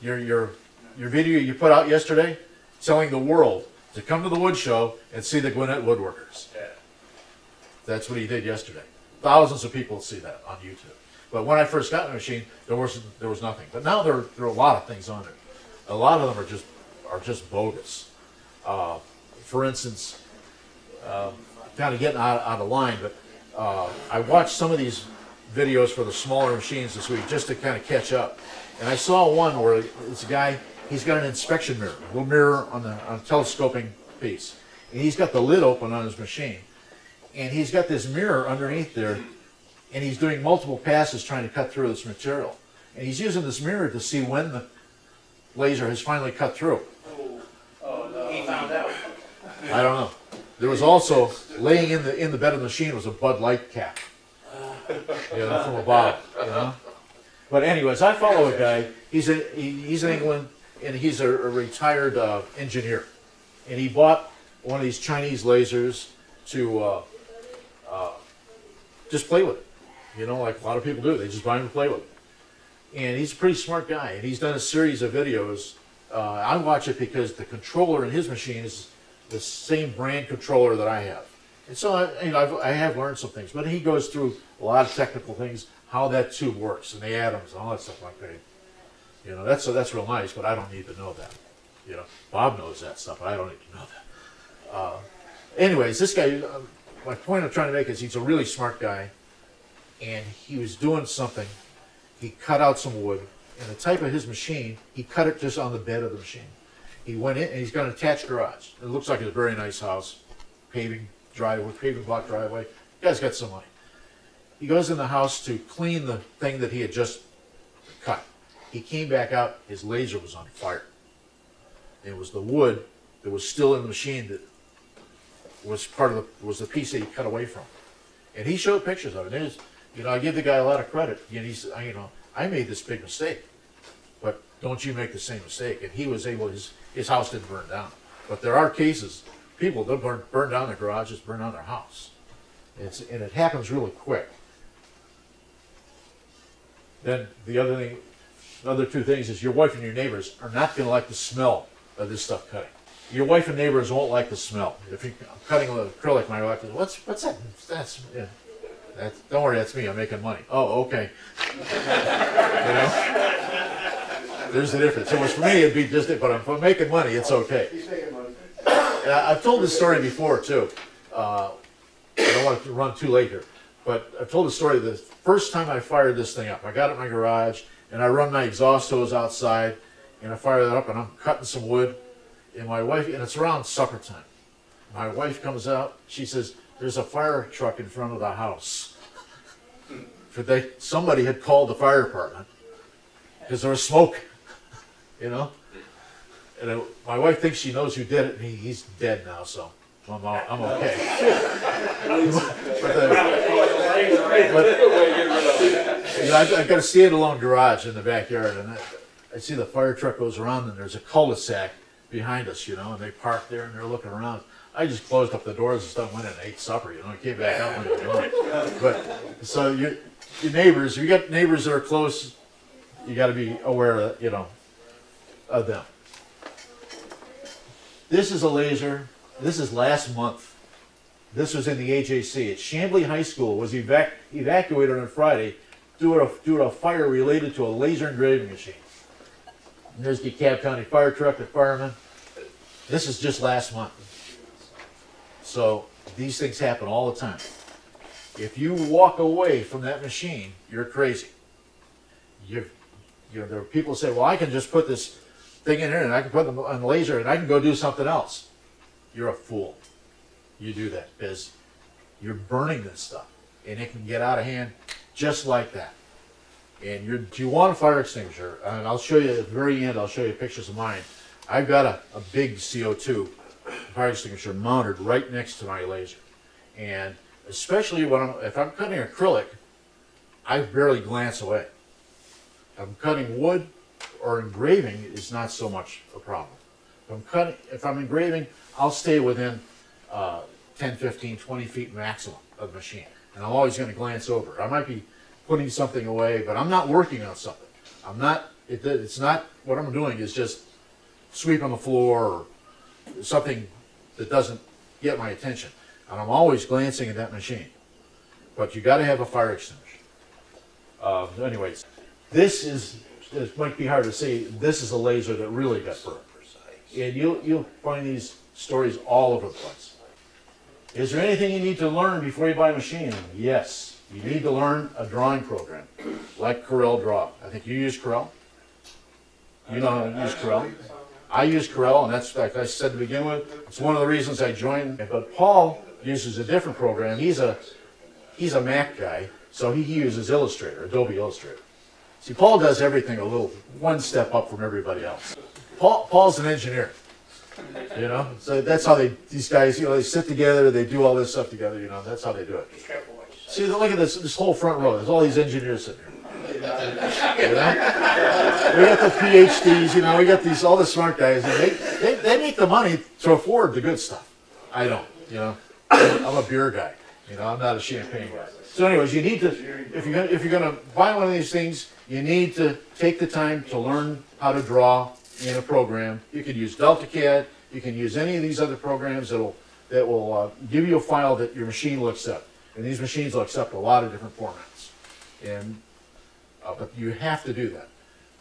Your your your video you put out yesterday, telling the world to come to the wood show and see the Gwinnett Woodworkers. Yeah. That's what he did yesterday. Thousands of people see that on YouTube. But when I first got the machine, there was there was nothing. But now there there are a lot of things on it. A lot of them are just are just bogus. Uh, for instance, uh, kind of getting out, out of line, but uh, I watched some of these videos for the smaller machines this week just to kind of catch up. And I saw one where it's a guy, he's got an inspection mirror, a little mirror on the on a telescoping piece. And he's got the lid open on his machine. And he's got this mirror underneath there, and he's doing multiple passes trying to cut through this material. And he's using this mirror to see when the laser has finally cut through. He found out. I don't know. There was also laying in the in the bed of the machine was a Bud Light cap, you from a bottle, you know. But anyways, I follow a guy. He's a, he, he's in England and he's a, a retired uh, engineer, and he bought one of these Chinese lasers to uh, uh, just play with it. You know, like a lot of people do. They just buy them to play with it. And he's a pretty smart guy, and he's done a series of videos. Uh, I watch it because the controller in his machine is the same brand controller that I have. And so I, you know, I've, I have learned some things, but he goes through a lot of technical things, how that tube works and the atoms and all that stuff like that. You know, that's that's real nice, but I don't need to know that. You know, Bob knows that stuff, but I don't need to know that. Uh, anyways, this guy, uh, my point I'm trying to make is he's a really smart guy, and he was doing something. He cut out some wood, and the type of his machine, he cut it just on the bed of the machine. He went in and he's got an attached garage. It looks like it's a very nice house, paving driveway, paving block driveway. Guy's got some money. He goes in the house to clean the thing that he had just cut. He came back out, his laser was on fire. It was the wood that was still in the machine that was part of the, was the piece that he cut away from. And he showed pictures of it. And it was, you know, I give the guy a lot of credit. You know, he's, you know, I made this big mistake, but don't you make the same mistake. And he was able, his, his house didn't burn down. But there are cases, people that burn, burn down their garages, burn down their house. It's, and it happens really quick. Then the other thing, the other two things is your wife and your neighbors are not going to like the smell of this stuff cutting. Your wife and neighbors won't like the smell. If you're cutting acrylic, my wife goes, "What's what's that? That's yeah, that's don't worry, that's me. I'm making money." Oh, okay. you know, there's the difference. Was for me, it'd be just it, but if I'm making money, it's okay. He's making money. And I- I've told this story before too. Uh, I don't want to run too late here, but I've told the story. The first time I fired this thing up, I got it in my garage and I run my exhaust hose outside and I fire that up and I'm cutting some wood. And my wife, and it's around supper time. My wife comes out. She says, "There's a fire truck in front of the house." They, somebody had called the fire department because there was smoke. You know. and I, my wife thinks she knows who did it, he, he's dead now, so I'm, all- I'm okay. but, uh, but you know, I've, I've got a standalone garage in the backyard, and I, I see the fire truck goes around, and there's a cul-de-sac behind us, you know, and they park there and they're looking around. I just closed up the doors and stuff, went and ate supper, you know, and came back out when were doing. But so your your neighbors, if you got neighbors that are close, you got to be aware of, you know, of them. This is a laser. This is last month. This was in the AJC. At Chamblee High School was evac- evacuated on Friday due to, due to a fire related to a laser engraving machine. And there's the DeKalb County Fire Truck, the firemen. This is just last month. So these things happen all the time. If you walk away from that machine, you're crazy. You, you know, there are people who say, "Well, I can just put this thing in here and I can put them on laser and I can go do something else." You're a fool. You do that because you're burning this stuff, and it can get out of hand just like that. And do you want a fire extinguisher? And I'll show you at the very end. I'll show you pictures of mine. I've got a, a big CO2 fire extinguisher mounted right next to my laser, and especially when I'm if I'm cutting acrylic, I barely glance away. If I'm cutting wood or engraving, it's not so much a problem. If I'm cutting, if I'm engraving, I'll stay within uh, 10, 15, 20 feet maximum of the machine, and I'm always going to glance over. I might be putting something away, but I'm not working on something. I'm not. It, it's not what I'm doing is just sweeping on the floor or something that doesn't get my attention. And I'm always glancing at that machine. But you got to have a fire extinguisher. Uh, anyways, this is, it might be hard to see, this is a laser that really got burned. And you'll, you'll find these stories all over the place. Is there anything you need to learn before you buy a machine? Yes. You need to learn a drawing program, like Corel Draw. I think you use Corel? You know how to use Corel? I use Corel, and that's like I said to begin with. It's one of the reasons I joined. But Paul uses a different program. He's a he's a Mac guy, so he uses Illustrator, Adobe Illustrator. See, Paul does everything a little one step up from everybody else. Paul Paul's an engineer, you know. So that's how they these guys you know they sit together, they do all this stuff together. You know, that's how they do it. Be careful what you say. See, look at this this whole front row. There's all these engineers sitting here. You know? We got the PhDs, you know, we got these all the smart guys, and they, they, they make the money to afford the good stuff. I don't, you know. I'm a beer guy, you know. I'm not a champagne guy. So, anyways, you need to if you're gonna, if you're going to buy one of these things, you need to take the time to learn how to draw in a program. You can use DeltaCAD. You can use any of these other programs that'll that will uh, give you a file that your machine will accept. And these machines will accept a lot of different formats. And uh, but you have to do that.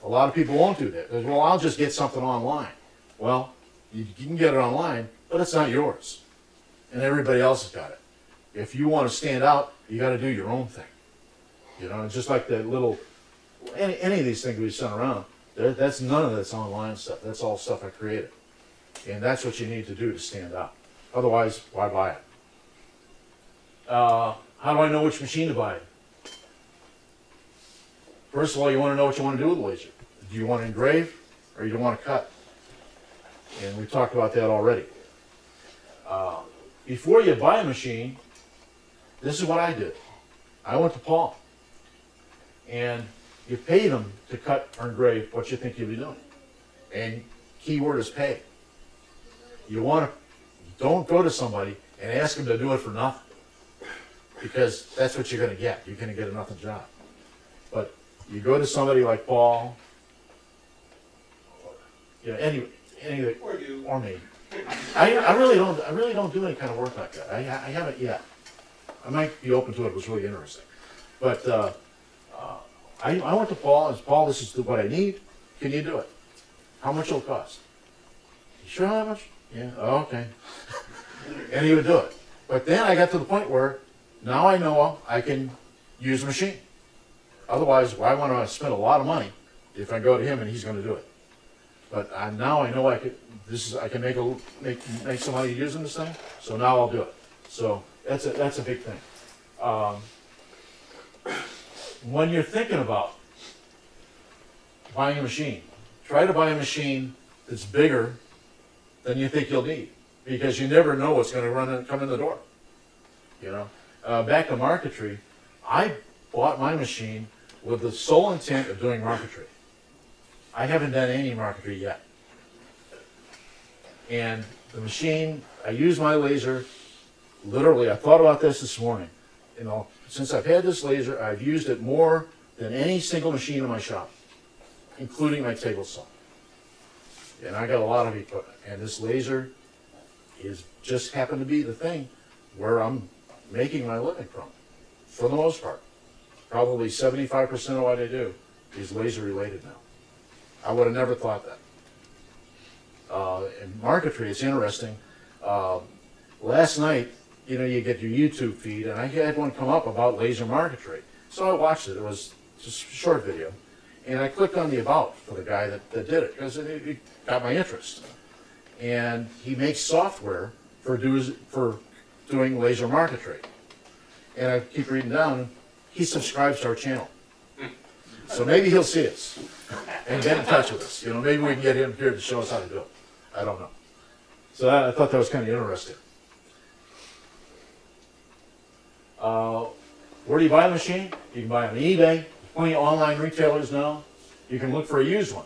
A lot of people won't do that. Well, I'll just get something online. Well, you, can get it online, but it's not yours, and everybody else has got it. If you want to stand out, you got to do your own thing. You know, just like that little any, any of these things we sent around. That's none of that's online stuff. That's all stuff I created, and that's what you need to do to stand out. Otherwise, why buy it? Uh, how do I know which machine to buy? First of all, you want to know what you want to do with the laser. Do you want to engrave or you want to cut? And we talked about that already. Uh, before you buy a machine, this is what I did. I went to Paul and you pay them to cut or engrave what you think you'll be doing. And keyword is pay. You want to, don't go to somebody and ask them to do it for nothing. Because that's what you're going to get. You're going to get a nothing job. You go to somebody like Paul, you know, any, any, of the- Or you. or me. I, I really don't, I really don't do any kind of work like that. I, I haven't yet. I might be open to it, it was really interesting. But, uh, uh, I, I went to Paul and said, Paul, this is what I need, can you do it? How much will it cost? You sure how much? Yeah, oh, okay. And he would do it. But then I got to the point where, now I know I can use the machine. Otherwise, why want to spend a lot of money if I go to him and he's going to do it? But I, now I know I could. This is I can make a make make some money using this thing. So now I'll do it. So that's a that's a big thing. Um, when you're thinking about buying a machine, try to buy a machine that's bigger than you think you'll need, because you never know what's gonna run and come in the door. You know, uh, back to marquetry, I bought my machine with the sole intent of doing marquetry. I haven't done any marquetry yet. And the machine, I use my laser, literally, I thought about this this morning. You know, since I've had this laser, I've used it more than any single machine in my shop, including my table saw. And I got a lot of equipment, and this laser is, just happened to be the thing where I'm making my living from, for the most part. Probably seventy-five percent of what I do is laser related now. I would have never thought that. Uh, in marquetry, it's interesting. Uh, last night, you know, you get your YouTube feed, and I had one come up about laser marquetry. So I watched it. It was just a short video. And I clicked on the about for the guy that, that did it, because it, it got my interest. And he makes software for, do, for doing laser marquetry. And I keep reading down, he subscribes to our channel. So maybe he'll see us and get in touch with us. You know, maybe we can get him here to show us how to do it. I don't know. So I, I thought that was kind of interesting. Uh, where do you buy the machine? You can buy it on eBay. Plenty of online retailers now. You can look for a used one.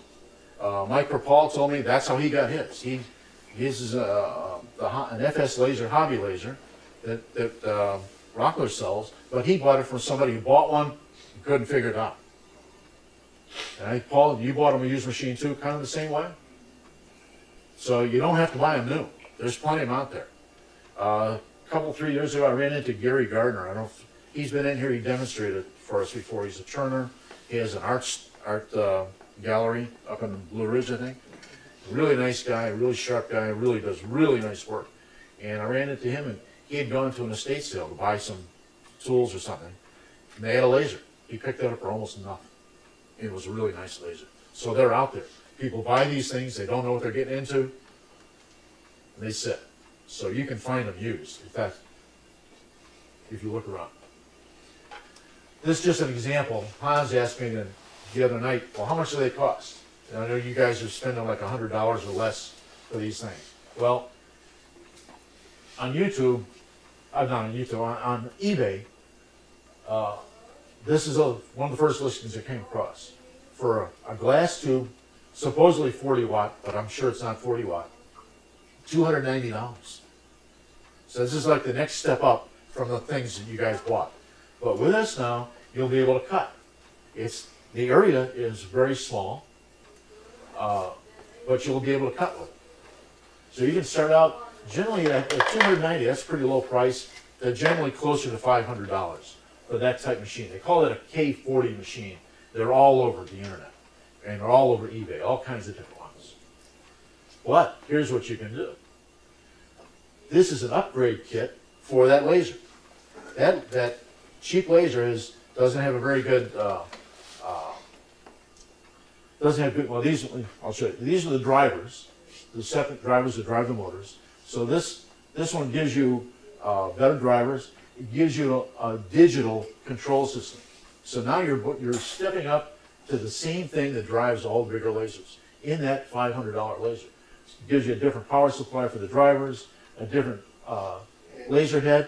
Uh, Mike Paul told me that's how he got his. He his is a, a, an FS laser, hobby laser, that that uh, Rockler sells. But he bought it from somebody who bought one, and couldn't figure it out. And I, Paul, you bought him a used machine too, kind of the same way. So you don't have to buy them new. There's plenty of them out there. Uh, a couple, three years ago, I ran into Gary Gardner. I don't he's been in here. He demonstrated for us before. He's a turner. He has an art art uh, gallery up in Blue Ridge, I think. Really nice guy, really sharp guy. Really does really nice work. And I ran into him, and he had gone to an estate sale to buy some tools or something. And they had a laser. He picked that up for almost nothing. It was a really nice laser. So they're out there. People buy these things, they don't know what they're getting into, and they sit. So you can find them used, in fact, if you look around. This is just an example. Hans asked me the, the other night, well, how much do they cost? And I know you guys are spending like a hundred dollars or less for these things. Well, on YouTube, uh, not on YouTube, on, on eBay, uh, this is a, one of the first listings I came across for a, a glass tube, supposedly 40 watt, but I'm sure it's not 40 watt. $290. So this is like the next step up from the things that you guys bought. But with this now, you'll be able to cut. It's the area is very small, uh, but you'll be able to cut with it. So you can start out generally at, at 290. That's pretty low price. They're generally closer to $500 for that type machine. They call it a K40 machine. They're all over the internet and they're all over eBay, all kinds of different ones. But here's what you can do. This is an upgrade kit for that laser. That that cheap laser is doesn't have a very good uh, uh, doesn't have good. Well, these I'll show you. These are the drivers, the separate drivers that drive the motors. So this this one gives you uh, better drivers. It gives you a, a digital control system. So now you're you're stepping up to the same thing that drives all the bigger lasers in that $500 laser. It gives you a different power supply for the drivers, a different uh, laser head.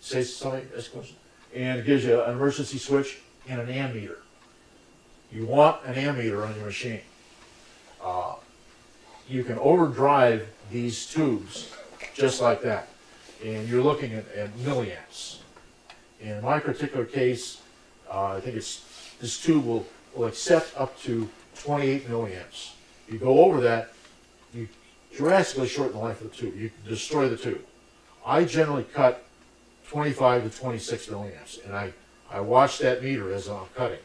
Say something, ask a question. And it gives you an emergency switch and an ammeter. You want an ammeter on your machine. Uh, you can overdrive these tubes just like that. And you're looking at, at milliamps. In my particular case, uh, I think it's this tube will, will accept up to 28 milliamps. You go over that, you drastically shorten the life of the tube. You destroy the tube. I generally cut 25 to 26 milliamps, and I, I watch that meter as I'm cutting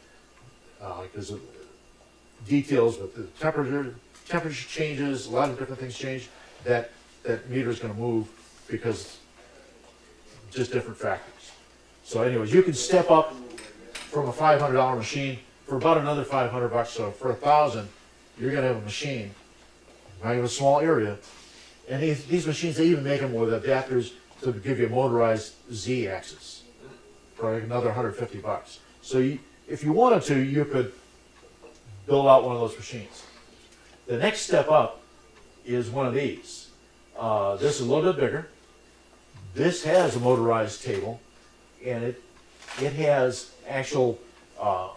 because of details with the temperature, temperature changes, a lot of different things change. That that meter is going to move because just different factors. So, anyways, you can step up from a five hundred dollar machine for about another five hundred bucks. So for a thousand, you're gonna have a machine. Might have a small area, and these, these machines they even make them with adapters to give you a motorized Z axis for like another hundred fifty bucks. So you, if you wanted to, you could build out one of those machines. The next step up is one of these. Uh, this is a little bit bigger. This has a motorized table, and it it has actual uh,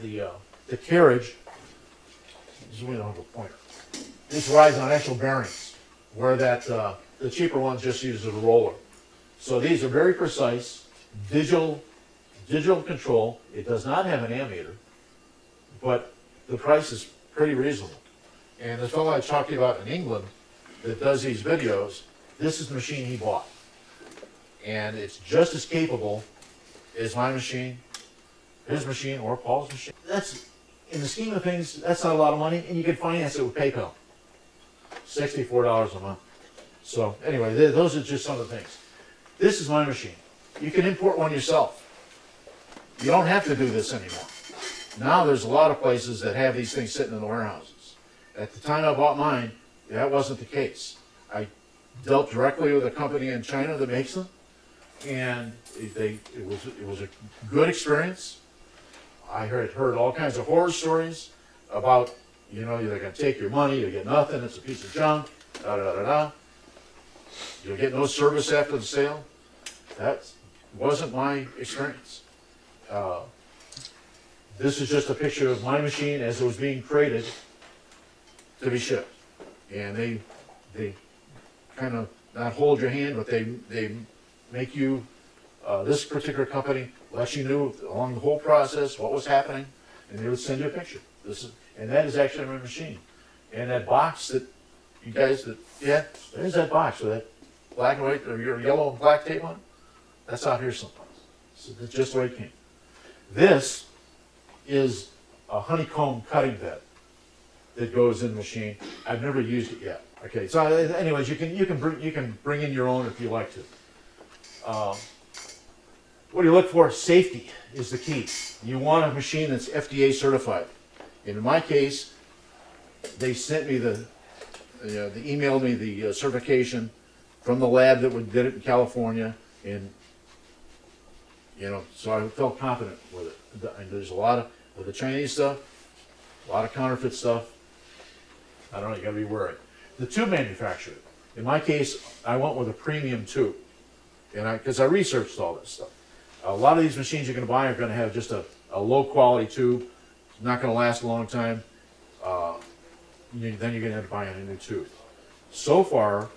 the uh, the carriage. Don't have a pointer. This rides on actual bearings, where that uh, the cheaper ones just use a roller. So these are very precise, digital digital control. It does not have an ammeter, but the price is pretty reasonable. And the fellow I talked to about in England that does these videos, this is the machine he bought. And it's just as capable as my machine, his machine, or Paul's machine. That's, in the scheme of things, that's not a lot of money, and you can finance it with PayPal. Sixty-four dollars a month. So anyway, th- those are just some of the things. This is my machine. You can import one yourself. You don't have to do this anymore. Now there's a lot of places that have these things sitting in the warehouses. At the time I bought mine, that wasn't the case. I dealt directly with a company in China that makes them, and they, it was, it was a good experience. I heard, heard all kinds of horror stories about, you know, they're gonna take your money, you'll get nothing, it's a piece of junk, da, da, da, da. You'll get no service after the sale. That wasn't my experience. Uh, This is just a picture of my machine as it was being created to be shipped. And they, they kind of not hold your hand, but they, they make you, uh, this particular company lets you know along the whole process what was happening, and they would send you a picture. This is, and that is actually my machine. And that box that, you guys, that, yeah, there's that box with that black and white, or your yellow and black tape on it. That's out here someplace. So that's just the it came. This is a honeycomb cutting bed that goes in the machine. I've never used it yet. Okay, so anyways, you can you can bring you can bring in your own if you like to. Um, what do you look for? Safety is the key. You want a machine that's FDA certified. And in my case, they sent me the, the, uh, they emailed me the uh, certification from the lab that did it in California, and you know, so I felt confident with it. And there's a lot of with the Chinese stuff, a lot of counterfeit stuff. I don't know, you gotta be worried. The tube manufacturer, in my case, I went with a premium tube. And I, because I researched all this stuff. A lot of these machines you're gonna buy are gonna have just a, a low quality tube, not gonna last a long time. Uh, you- Then you're gonna have to buy a new tube. So far,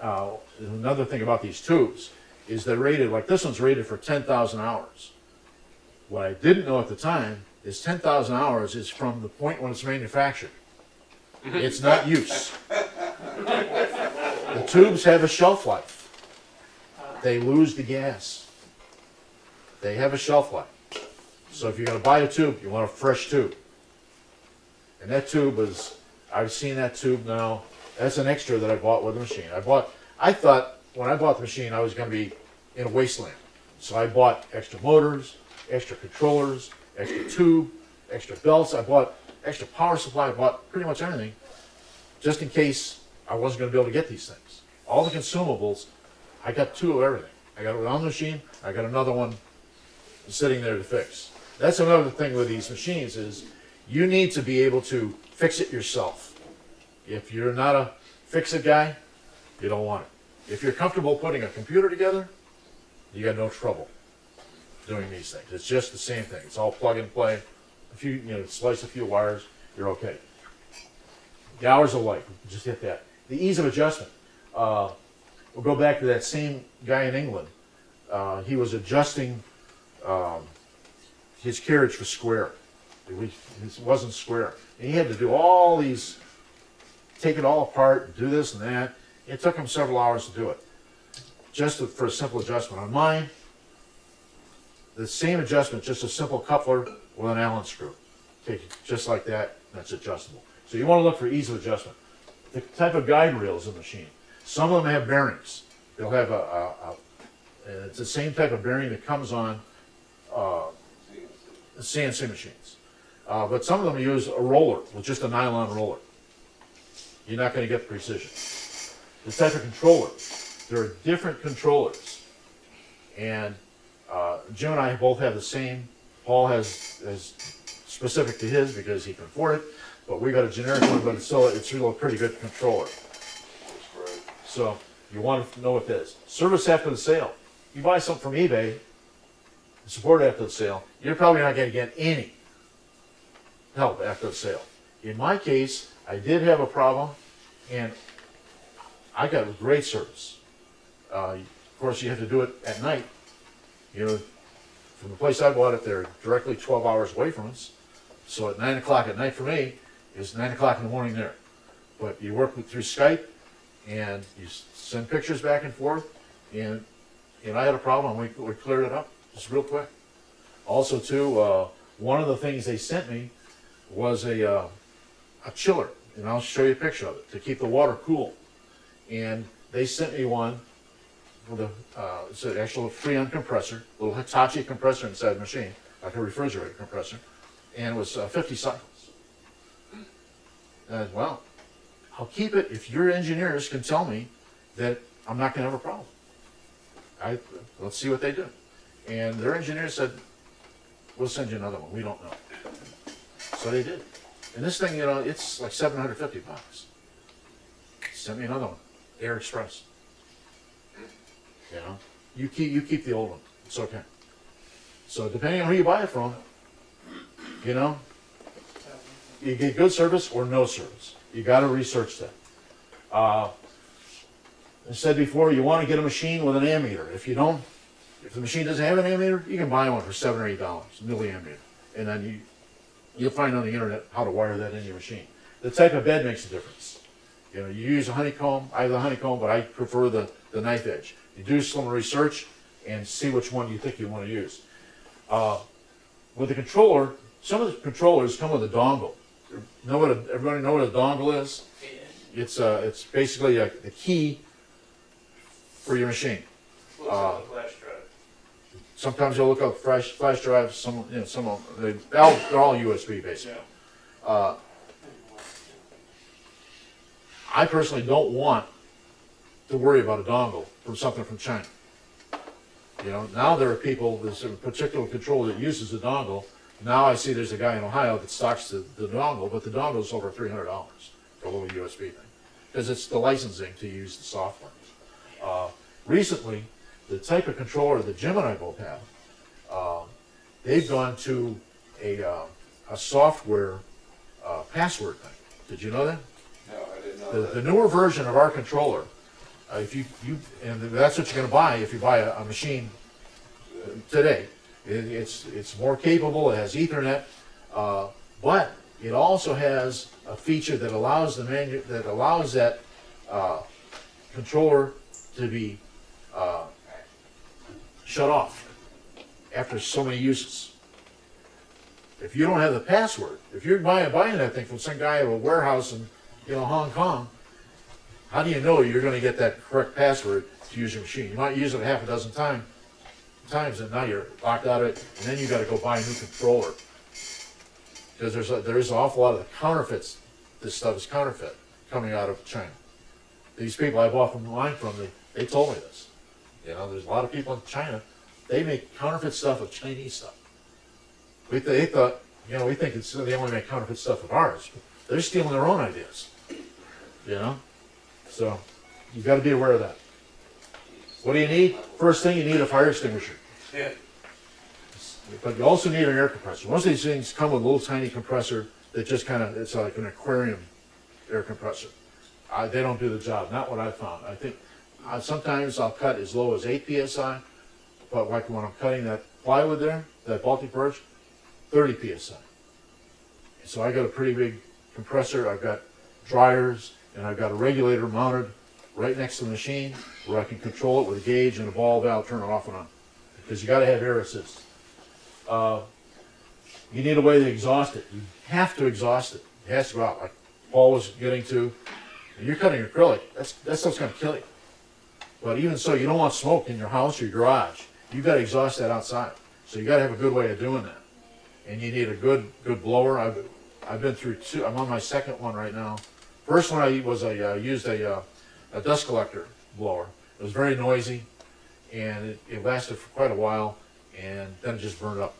uh, another thing about these tubes is they're rated, like this one's rated for ten thousand hours. What I didn't know at the time is ten thousand hours is from the point when it's manufactured. It's not use. The tubes have a shelf life. They lose the gas. They have a shelf life. So if you're gonna buy a tube, you want a fresh tube. And that tube is, I've seen that tube now, that's an extra that I bought with the machine. I bought, I thought, when I bought the machine, I was gonna be in a wasteland. So I bought extra motors, extra controllers, extra tube, extra belts, I bought extra power supply, bought pretty much everything, just in case I wasn't gonna be able to get these things. All the consumables, I got two of everything. I got one on the machine, I got another one sitting there to fix. That's another thing with these machines is you need to be able to fix it yourself. If you're not a fix-it guy, you don't want it. If you're comfortable putting a computer together, you got no trouble doing these things. It's just the same thing. It's all plug and play. A few, you know, slice a few wires, you're okay. The hours of light, just hit that. The ease of adjustment. Uh, we'll go back to that same guy in England. Uh, he was adjusting um, his carriage for square. It was- it wasn't square. And he had to do all these, take it all apart, do this and that. It took him several hours to do it, just for a simple adjustment. On mine, the same adjustment, just a simple coupler with an Allen screw. Take it just like that, that's adjustable. So you want to look for ease of adjustment. The type of guide rails in the machine. Some of them have bearings. They'll have a, a, a it's the same type of bearing that comes on uh, CNC machines. Uh, but some of them use a roller with just a nylon roller. You're not going to get the precision. The type of controller, there are different controllers. And uh, Jim and I both have the same. Paul has is specific to his because he can afford it. but we got a generic one, but it's still, it's really a pretty good controller. That's great. So you want to know what that is. Service after the sale. You buy something from eBay, support after the sale, you're probably not going to get any help after the sale. In my case, I did have a problem, and I got great service. Uh, of course, you have to do it at night. You know, from the place I bought it, they're directly 12 hours away from us. So at 9 o'clock at night for me is 9 o'clock in the morning there. But you work with, through Skype, and you send pictures back and forth, and, and I had a problem, we, we cleared it up, just real quick. Also too, uh, one of the things they sent me was a, uh, a chiller, and I'll show you a picture of it, to keep the water cool. And they sent me one a, uh, it's an actual Freon compressor, little Hitachi compressor inside the machine, like a refrigerator compressor, and it was uh, fifty cycles. And, well, I'll keep it if your engineers can tell me that I'm not gonna have a problem. I, let's see what they do. And their engineer said, we'll send you another one, we don't know. So they did. And this thing, you know, it's like seven hundred fifty bucks. Sent me another one, Air Express. You know, you keep, you keep the old one, it's okay. So depending on who you buy it from, you know, you get good service or no service. You gotta research that. Uh, I said before, you wanna get a machine with an ammeter. If you don't, if the machine doesn't have an ammeter, you can buy one for seven or eight dollars, milliammeter. And then you, you'll find on the internet how to wire that in your machine. The type of bed makes a difference. You know, you use a honeycomb, I have a honeycomb, but I prefer the, the knife edge. You do some research and see which one you think you wanna use. Uh, with the controller, some of the controllers come with a dongle. Know what a, everybody know what a dongle is? It's uh, it's basically a, a key for your machine. Uh, like a flash drive. Sometimes you'll look up flash flash drives. Some you know some of them, they all, they're all USB basically. Uh, I personally don't want to worry about a dongle from something from China. You know, now there are people, there's a particular controller that uses a dongle. Now I see there's a guy in Ohio that stocks the, the dongle, but the dongle's over three hundred dollars for a little USB thing. Because it's the licensing to use the software. Uh, recently, the type of controller that Jim and I both have, uh, they've gone to a, uh, a software, uh, password thing. Did you know that? No, I didn't know The, that. the newer version of our controller, uh, if you, you, and that's what you're gonna buy if you buy a, a machine today. It, it's, it's more capable, it has ethernet, uh, but it also has a feature that allows the manu, that allows that, uh, controller to be, uh, shut off after so many uses. If you don't have the password, if you're buying, buying that thing from some guy at a warehouse in, you know, Hong Kong, how do you know you're gonna get that correct password to use your machine? You might use it half a dozen times, times, and now you're locked out of it, and then you gotta go buy a new controller. Because there's, a- there is an awful lot of the counterfeits, this stuff is counterfeit, coming out of China. These people I bought from line from, they, they told me this. You know, there's a lot of people in China, they make counterfeit stuff of Chinese stuff. We, th- they thought, you know, we think it's, they only make counterfeit stuff of ours, they're stealing their own ideas. You know? So, you've gotta be aware of that. What do you need? First thing, you need a fire extinguisher. Yeah. But you also need an air compressor. Most of these things come with a little tiny compressor that just kind of, it's like an aquarium air compressor. Uh, they don't do the job, not what I found. I think, uh, sometimes I'll cut as low as eight PSI, but like when I'm cutting that plywood there, that Baltic birch, thirty PSI. So I got a pretty big compressor, I've got dryers, and I've got a regulator mounted right next to the machine where I can control it with a gauge and a ball valve, turn it off and on. Because you gotta have air assist. Uh, you need a way to exhaust it. You have to exhaust it. It has to go out, like Paul was getting to. You're cutting acrylic, that's, that stuff's gonna kill you. But even so, you don't want smoke in your house or your garage. You've gotta exhaust that outside. So you gotta have a good way of doing that. And you need a good, good blower. I've, I've been through two, I'm on my second one right now. First one I was a, uh, used a, uh, a dust collector blower. It was very noisy and it, it lasted for quite a while and then it just burned up.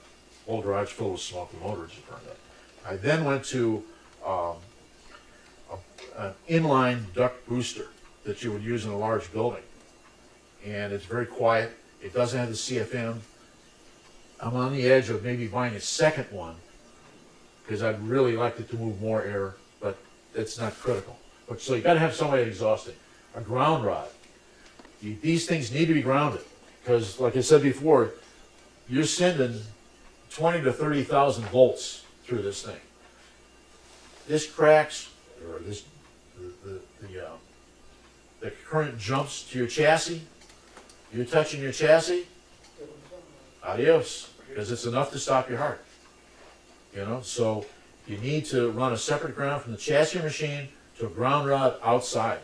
Whole garage full of smoke, the motor just burned up. I then went to um, a- an inline duct booster that you would use in a large building. And it's very quiet. It doesn't have the CFM. I'm on the edge of maybe buying a second one because I'd really like it to move more air, it's not critical. But so you got to have somebody exhausting. A ground rod. You, these things need to be grounded because, like I said before, you're sending 20 to 30,000 volts through this thing. This cracks, or this, the, the, the, uh, the current jumps to your chassis. You're touching your chassis, adios, because it's enough to stop your heart. You know, so you need to run a separate ground from the chassis machine to a ground rod outside.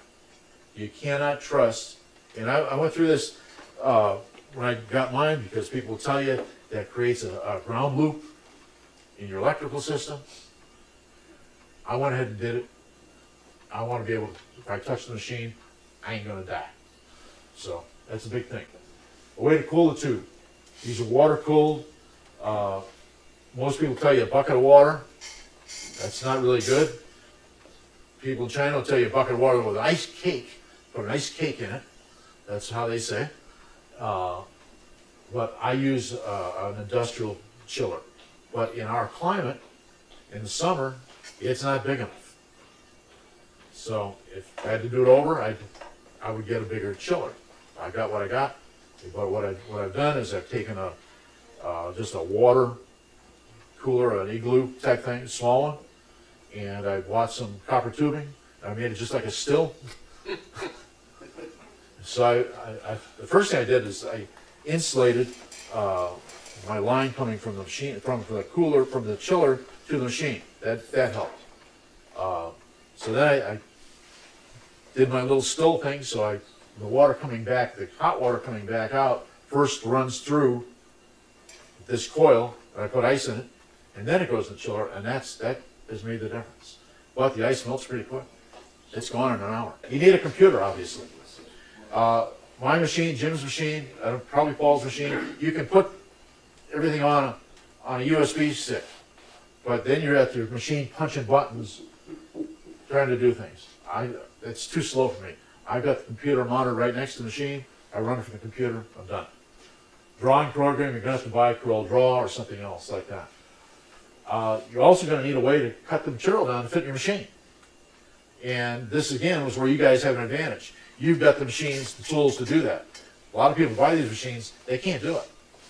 You cannot trust, and I, I went through this uh, when I got mine because people tell you that creates a, a ground loop in your electrical system. I went ahead and did it. I want to be able, to, if I touch the machine, I ain't gonna die. So that's a big thing. A way to cool the tube. These are water cooled. Uh, most people tell you a bucket of water. That's not really good. People in China will tell you a bucket of water with an ice cake. Put an ice cake in it. That's how they say. Uh, but I use uh, an industrial chiller. But in our climate, in the summer, it's not big enough. So if I had to do it over, I'd, I would get a bigger chiller. I got what I got. But what I what I've done is I've taken a uh, just a water cooler, an igloo type thing, small one, and I bought some copper tubing. I made it just like a still. so I, I, I the first thing I did is I insulated uh, my line coming from the machine, from, from the cooler, from the chiller to the machine. That that helped. Uh, so then I, I did my little still thing. So I, the water coming back, the hot water coming back out, first runs through this coil, and I put ice in it, and then it goes in the chiller, and that's that has made the difference. But the ice melts pretty quick. It's gone in an hour. You need a computer, obviously. Uh, my machine, Jim's machine, uh, probably Paul's machine, you can put everything on a, on a USB stick, but then you're at your machine punching buttons, trying to do things. I, it's too slow for me. I've got the computer monitor right next to the machine. I run it from the computer. I'm done. Drawing program, you're gonna have to buy Corel Draw or something else like that. Uh, you're also gonna need a way to cut the material down to fit your machine. And this again was where you guys have an advantage. You've got the machines, the tools to do that. A lot of people buy these machines, they can't do it.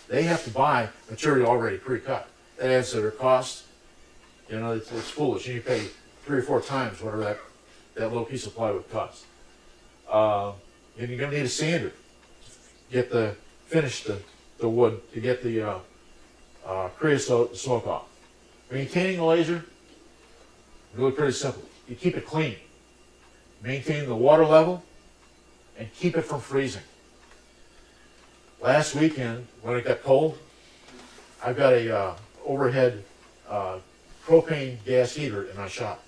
They have to buy material already pre-cut. That adds to their cost. You know, it's, it's foolish. You pay three or four times whatever that, that little piece of plywood costs. Uh, and you're gonna need a sander. to Get the, finish the, the wood, to get the, uh, uh, creosote smoke off. Maintaining a laser, really pretty simple. You keep it clean. Maintain the water level and keep it from freezing. Last weekend, when it got cold, I've got a uh, overhead uh, propane gas heater in my shop.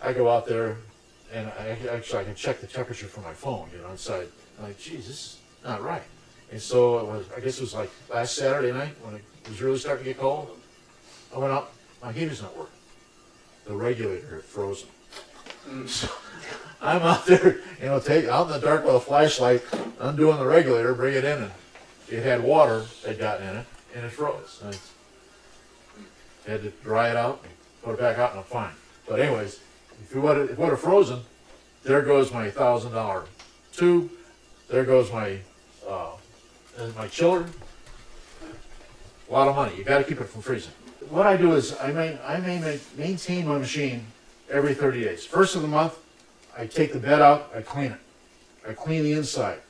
I go out there and I actually I can check the temperature from my phone, you know, inside. I'm like, geez, this is not right. And so it was, I guess it was like last Saturday night when it was really starting to get cold. I went out, my heater's not working. The regulator had frozen. So I'm out there, you know, take out in the dark with a flashlight, undoing the regulator, bring it in, and it had water had gotten in it, and it froze. And it's- had to dry it out, and put it back out, and I'm fine. But anyways, if it would have, would have frozen, there goes my thousand dollar tube. There goes my uh, my chiller. A lot of money. You got to keep it from freezing. What I do is I may I may ma- maintain my machine every 30 days. First of the month, I take the bed out, I clean it. I clean the inside.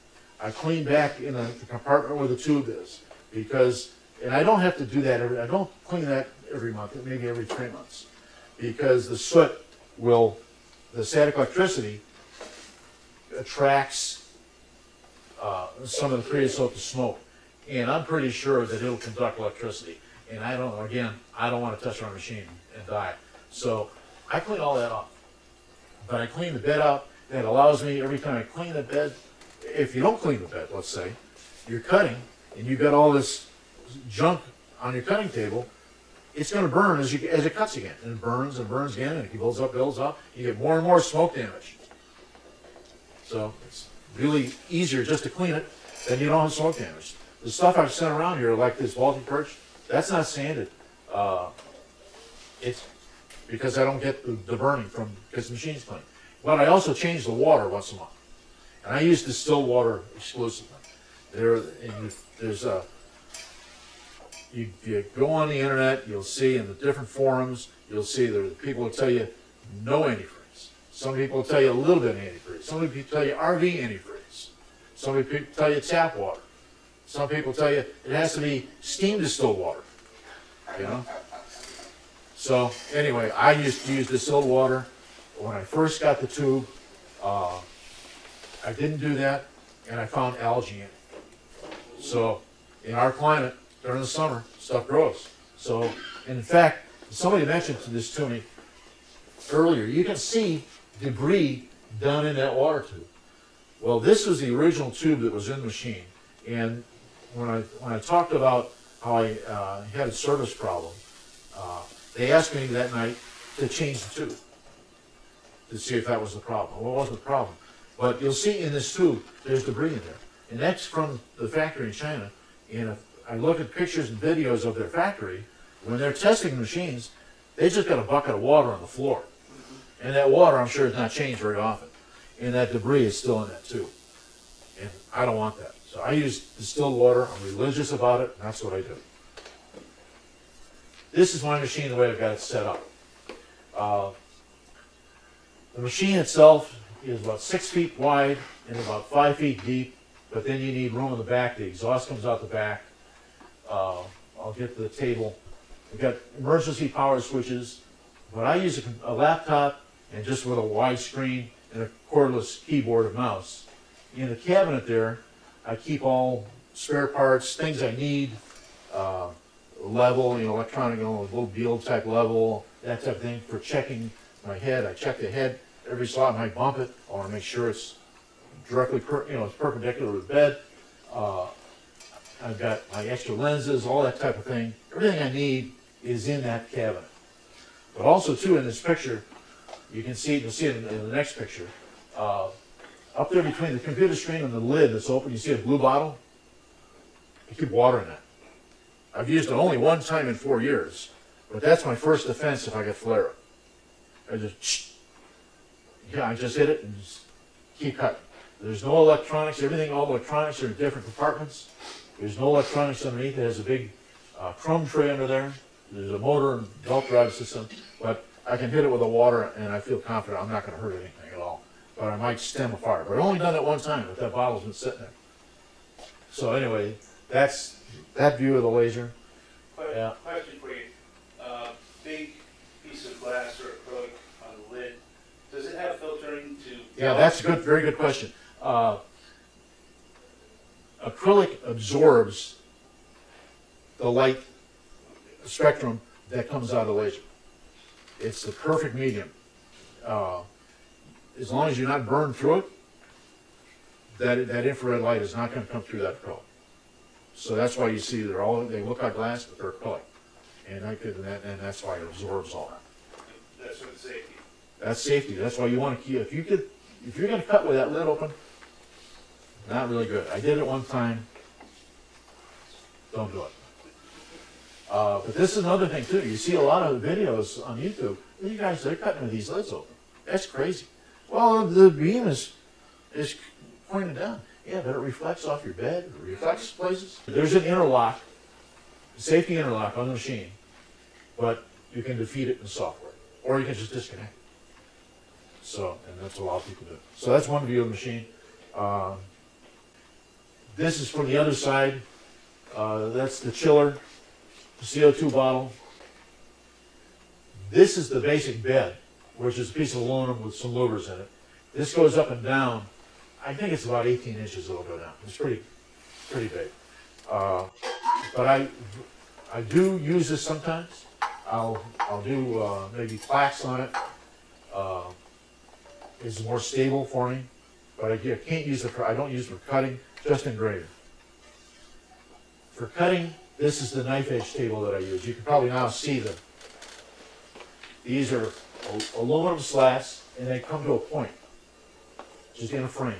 I clean back in the, the compartment where the tube is because, and I don't have to do that every. I don't clean that every month. Maybe every three months, because the soot will, the static electricity attracts uh, some of the creosote to smoke, and I'm pretty sure that it'll conduct electricity. And I don't, again, I don't want to touch my machine and die. So I clean all that off. But I clean the bed out, and it allows me, every time I clean the bed, if you don't clean the bed, let's say, you're cutting, and you've got all this junk on your cutting table, it's gonna burn as you, as it cuts again, and it burns and burns again, and it builds up, builds up, you get more and more smoke damage. So it's really easier just to clean it than you don't have smoke damage. The stuff I've sent around here, like this Baltic birch, that's not sanded. Uh, it's because I don't get the, the burning from, because the machine's clean. But I also change the water once a month. And I use distilled water exclusively. There, and there's a, you, you go on the internet, you'll see in the different forums, you'll see there people will tell you no antifreeze. Some people will tell you a little bit of antifreeze. Some people tell you RV antifreeze. Some people tell you tap water. Some people tell you it has to be steam distilled water. You know? So anyway, I used to use distilled water. When I first got the tube, uh, I didn't do that, and I found algae in it. So in our climate during the summer, stuff grows. So in fact, somebody mentioned to this to me earlier. You can see debris down in that water tube. Well, this was the original tube that was in the machine, and when I when I talked about how I uh, had a service problem, uh, they asked me that night to change the tube to see if that was the problem. Well, it wasn't the problem. But you'll see in this tube, there's debris in there. And that's from the factory in China. And if I look at pictures and videos of their factory, when they're testing machines, they just got a bucket of water on the floor. And that water, I'm sure, is not changed very often. And that debris is still in that tube. And I don't want that. So I use distilled water. I'm religious about it, and that's what I do. This is my machine the way I've got it set up. Uh, the machine itself is about six feet wide and about five feet deep, but then you need room in the back. The exhaust comes out the back. Uh, I'll get to the table. We've got emergency power switches, but I use a, a laptop and just with a wide screen and a cordless keyboard and mouse. In the cabinet there, I keep all spare parts, things I need, uh, level, you know, electronic, you know, little Beal type level, that type of thing for checking my head. I check the head every so often. I bump it. I want to make sure it's directly, per, you know, it's perpendicular to the bed. Uh, I've got my extra lenses, all that type of thing. Everything I need is in that cabinet. But also too, in this picture, you can see, you'll see it in, in the next picture. Uh, up there between the computer screen and the lid that's open, you see a blue bottle? I keep water in that. I've used it only one time in four years, but that's my first defense if I get flare up. I just, yeah, I just hit it and just keep cutting. There's no electronics, everything, all electronics are in different compartments. There's no electronics underneath, it has a big uh, chrome tray under there. There's a motor and belt drive system, but I can hit it with the water and I feel confident I'm not gonna hurt anything But I might stem a fire, but I've only done it one time, but that bottle's been sitting there. So anyway, that's that view of the laser. Yeah. Question for you, uh, big piece of glass or acrylic on the lid, does it have filtering to? Yeah, that's a good, very good question. Uh, acrylic absorbs the light spectrum that comes out of the laser. It's the perfect medium. Uh, as long as you're not burned through it, that, that infrared light is not going to come through that acrylic. So that's why you see they're all they look like glass, but they're acrylic, and I could, and, that, and that's why it absorbs all that. That's for the safety. That's safety. That's why you want to keep. If you could, if you're going to cut with that lid open, not really good. I did it one time. Don't do it. Uh, but this is another thing too. You see a lot of videos on YouTube. You guys, they're cutting with these lids open. That's crazy. Well, the beam is is pointed down. Yeah, but it reflects off your bed. It reflects places. There's an interlock, safety interlock on the machine, but you can defeat it in software, or you can just disconnect. So, and that's what a lot of people do. So that's one view of the machine. Um, this is from the other side. Uh, that's the chiller, the CO2 bottle. This is the basic bed, which is a piece of aluminum with some louvers in it. This goes up and down. I think it's about 18 inches it'll go down. It's pretty, pretty big. Uh, but I, I do use this sometimes. I'll, I'll do uh, maybe plaques on it. Uh, it's more stable for me, but I I can't use it for, I don't use it for cutting, just engraving. For cutting, this is the knife edge table that I use. You can probably now see them. These are aluminum slats and they come to a point, just in a frame.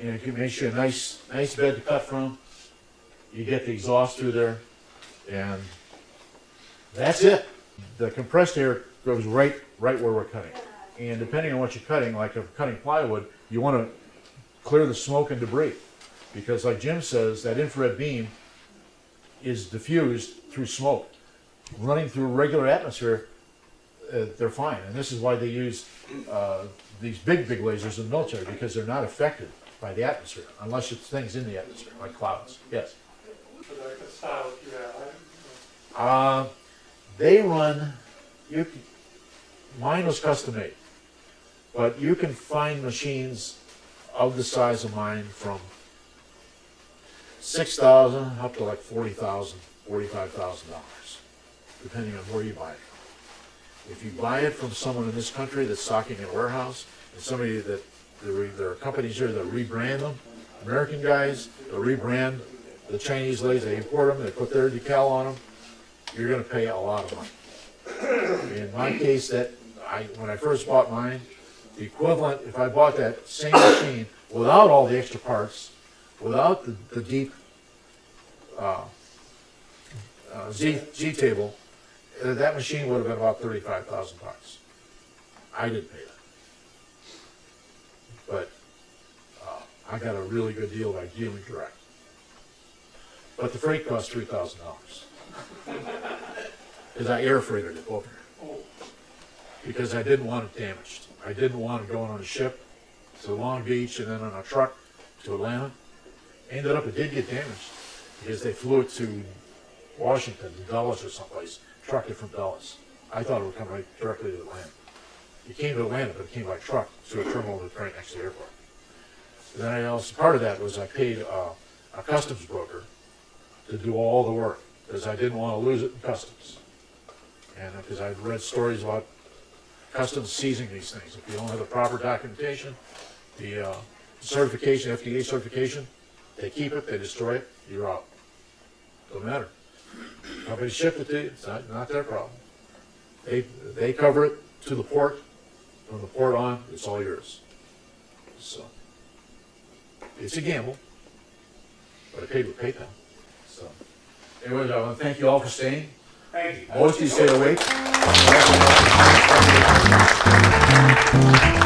And it makes you a nice, nice bed to cut from. You get the exhaust through there and that's it. The compressed air goes right, right where we're cutting. And depending on what you're cutting, like if you're cutting plywood, you wanna clear the smoke and debris. Because like Jim says, that infrared beam is diffused through smoke. Running through regular atmosphere, uh, they're fine. And this is why they use uh, these big, big lasers in the military, because they're not affected by the atmosphere, unless it's things in the atmosphere, like clouds. Yes. Uh, they run, you, can- mine was custom made. But you can find machines of the size of mine from six thousand up to like forty thousand, forty-five thousand dollars, depending on where you buy it. If you buy it from someone in this country that's stocking in a warehouse, and somebody that, there are, there are companies here that rebrand them, American guys, they'll rebrand the Chinese lasers, they import them, they put their decal on them, you're gonna pay a lot of money. In my case, that, I, when I first bought mine, the equivalent, if I bought that same machine without all the extra parts, without the, the deep, uh, uh, Z, Z table, uh, that machine would have been about thirty-five thousand bucks. I didn't pay that. But, uh, I got a really good deal by dealing direct. But the freight cost three thousand dollars. Cause I air freighted it over. Because I didn't want it damaged. I didn't want it going on a ship to Long Beach and then on a truck to Atlanta. Ended up, it did get damaged because they flew it to Washington, Dulles or someplace, trucked it from Dulles. I thought it would come right directly to Atlanta. It came to Atlanta, but it came by truck to a terminal that's right next to the airport. And then I also, part of that was I paid uh, a customs broker to do all the work because I didn't want to lose it in customs. And because I'd read stories about customs seizing these things. If you don't have the proper documentation, the uh, certification, FDA certification, they keep it, they destroy it, you're out. Don't matter. Company ship it to you. It's not, not their problem. They, they cover it to the port. From the port on, it's all yours. So it's a gamble, but I paid with PayPal. So anyways, I want to thank you all for staying. Thank you. Most of you stayed awake. Thank you.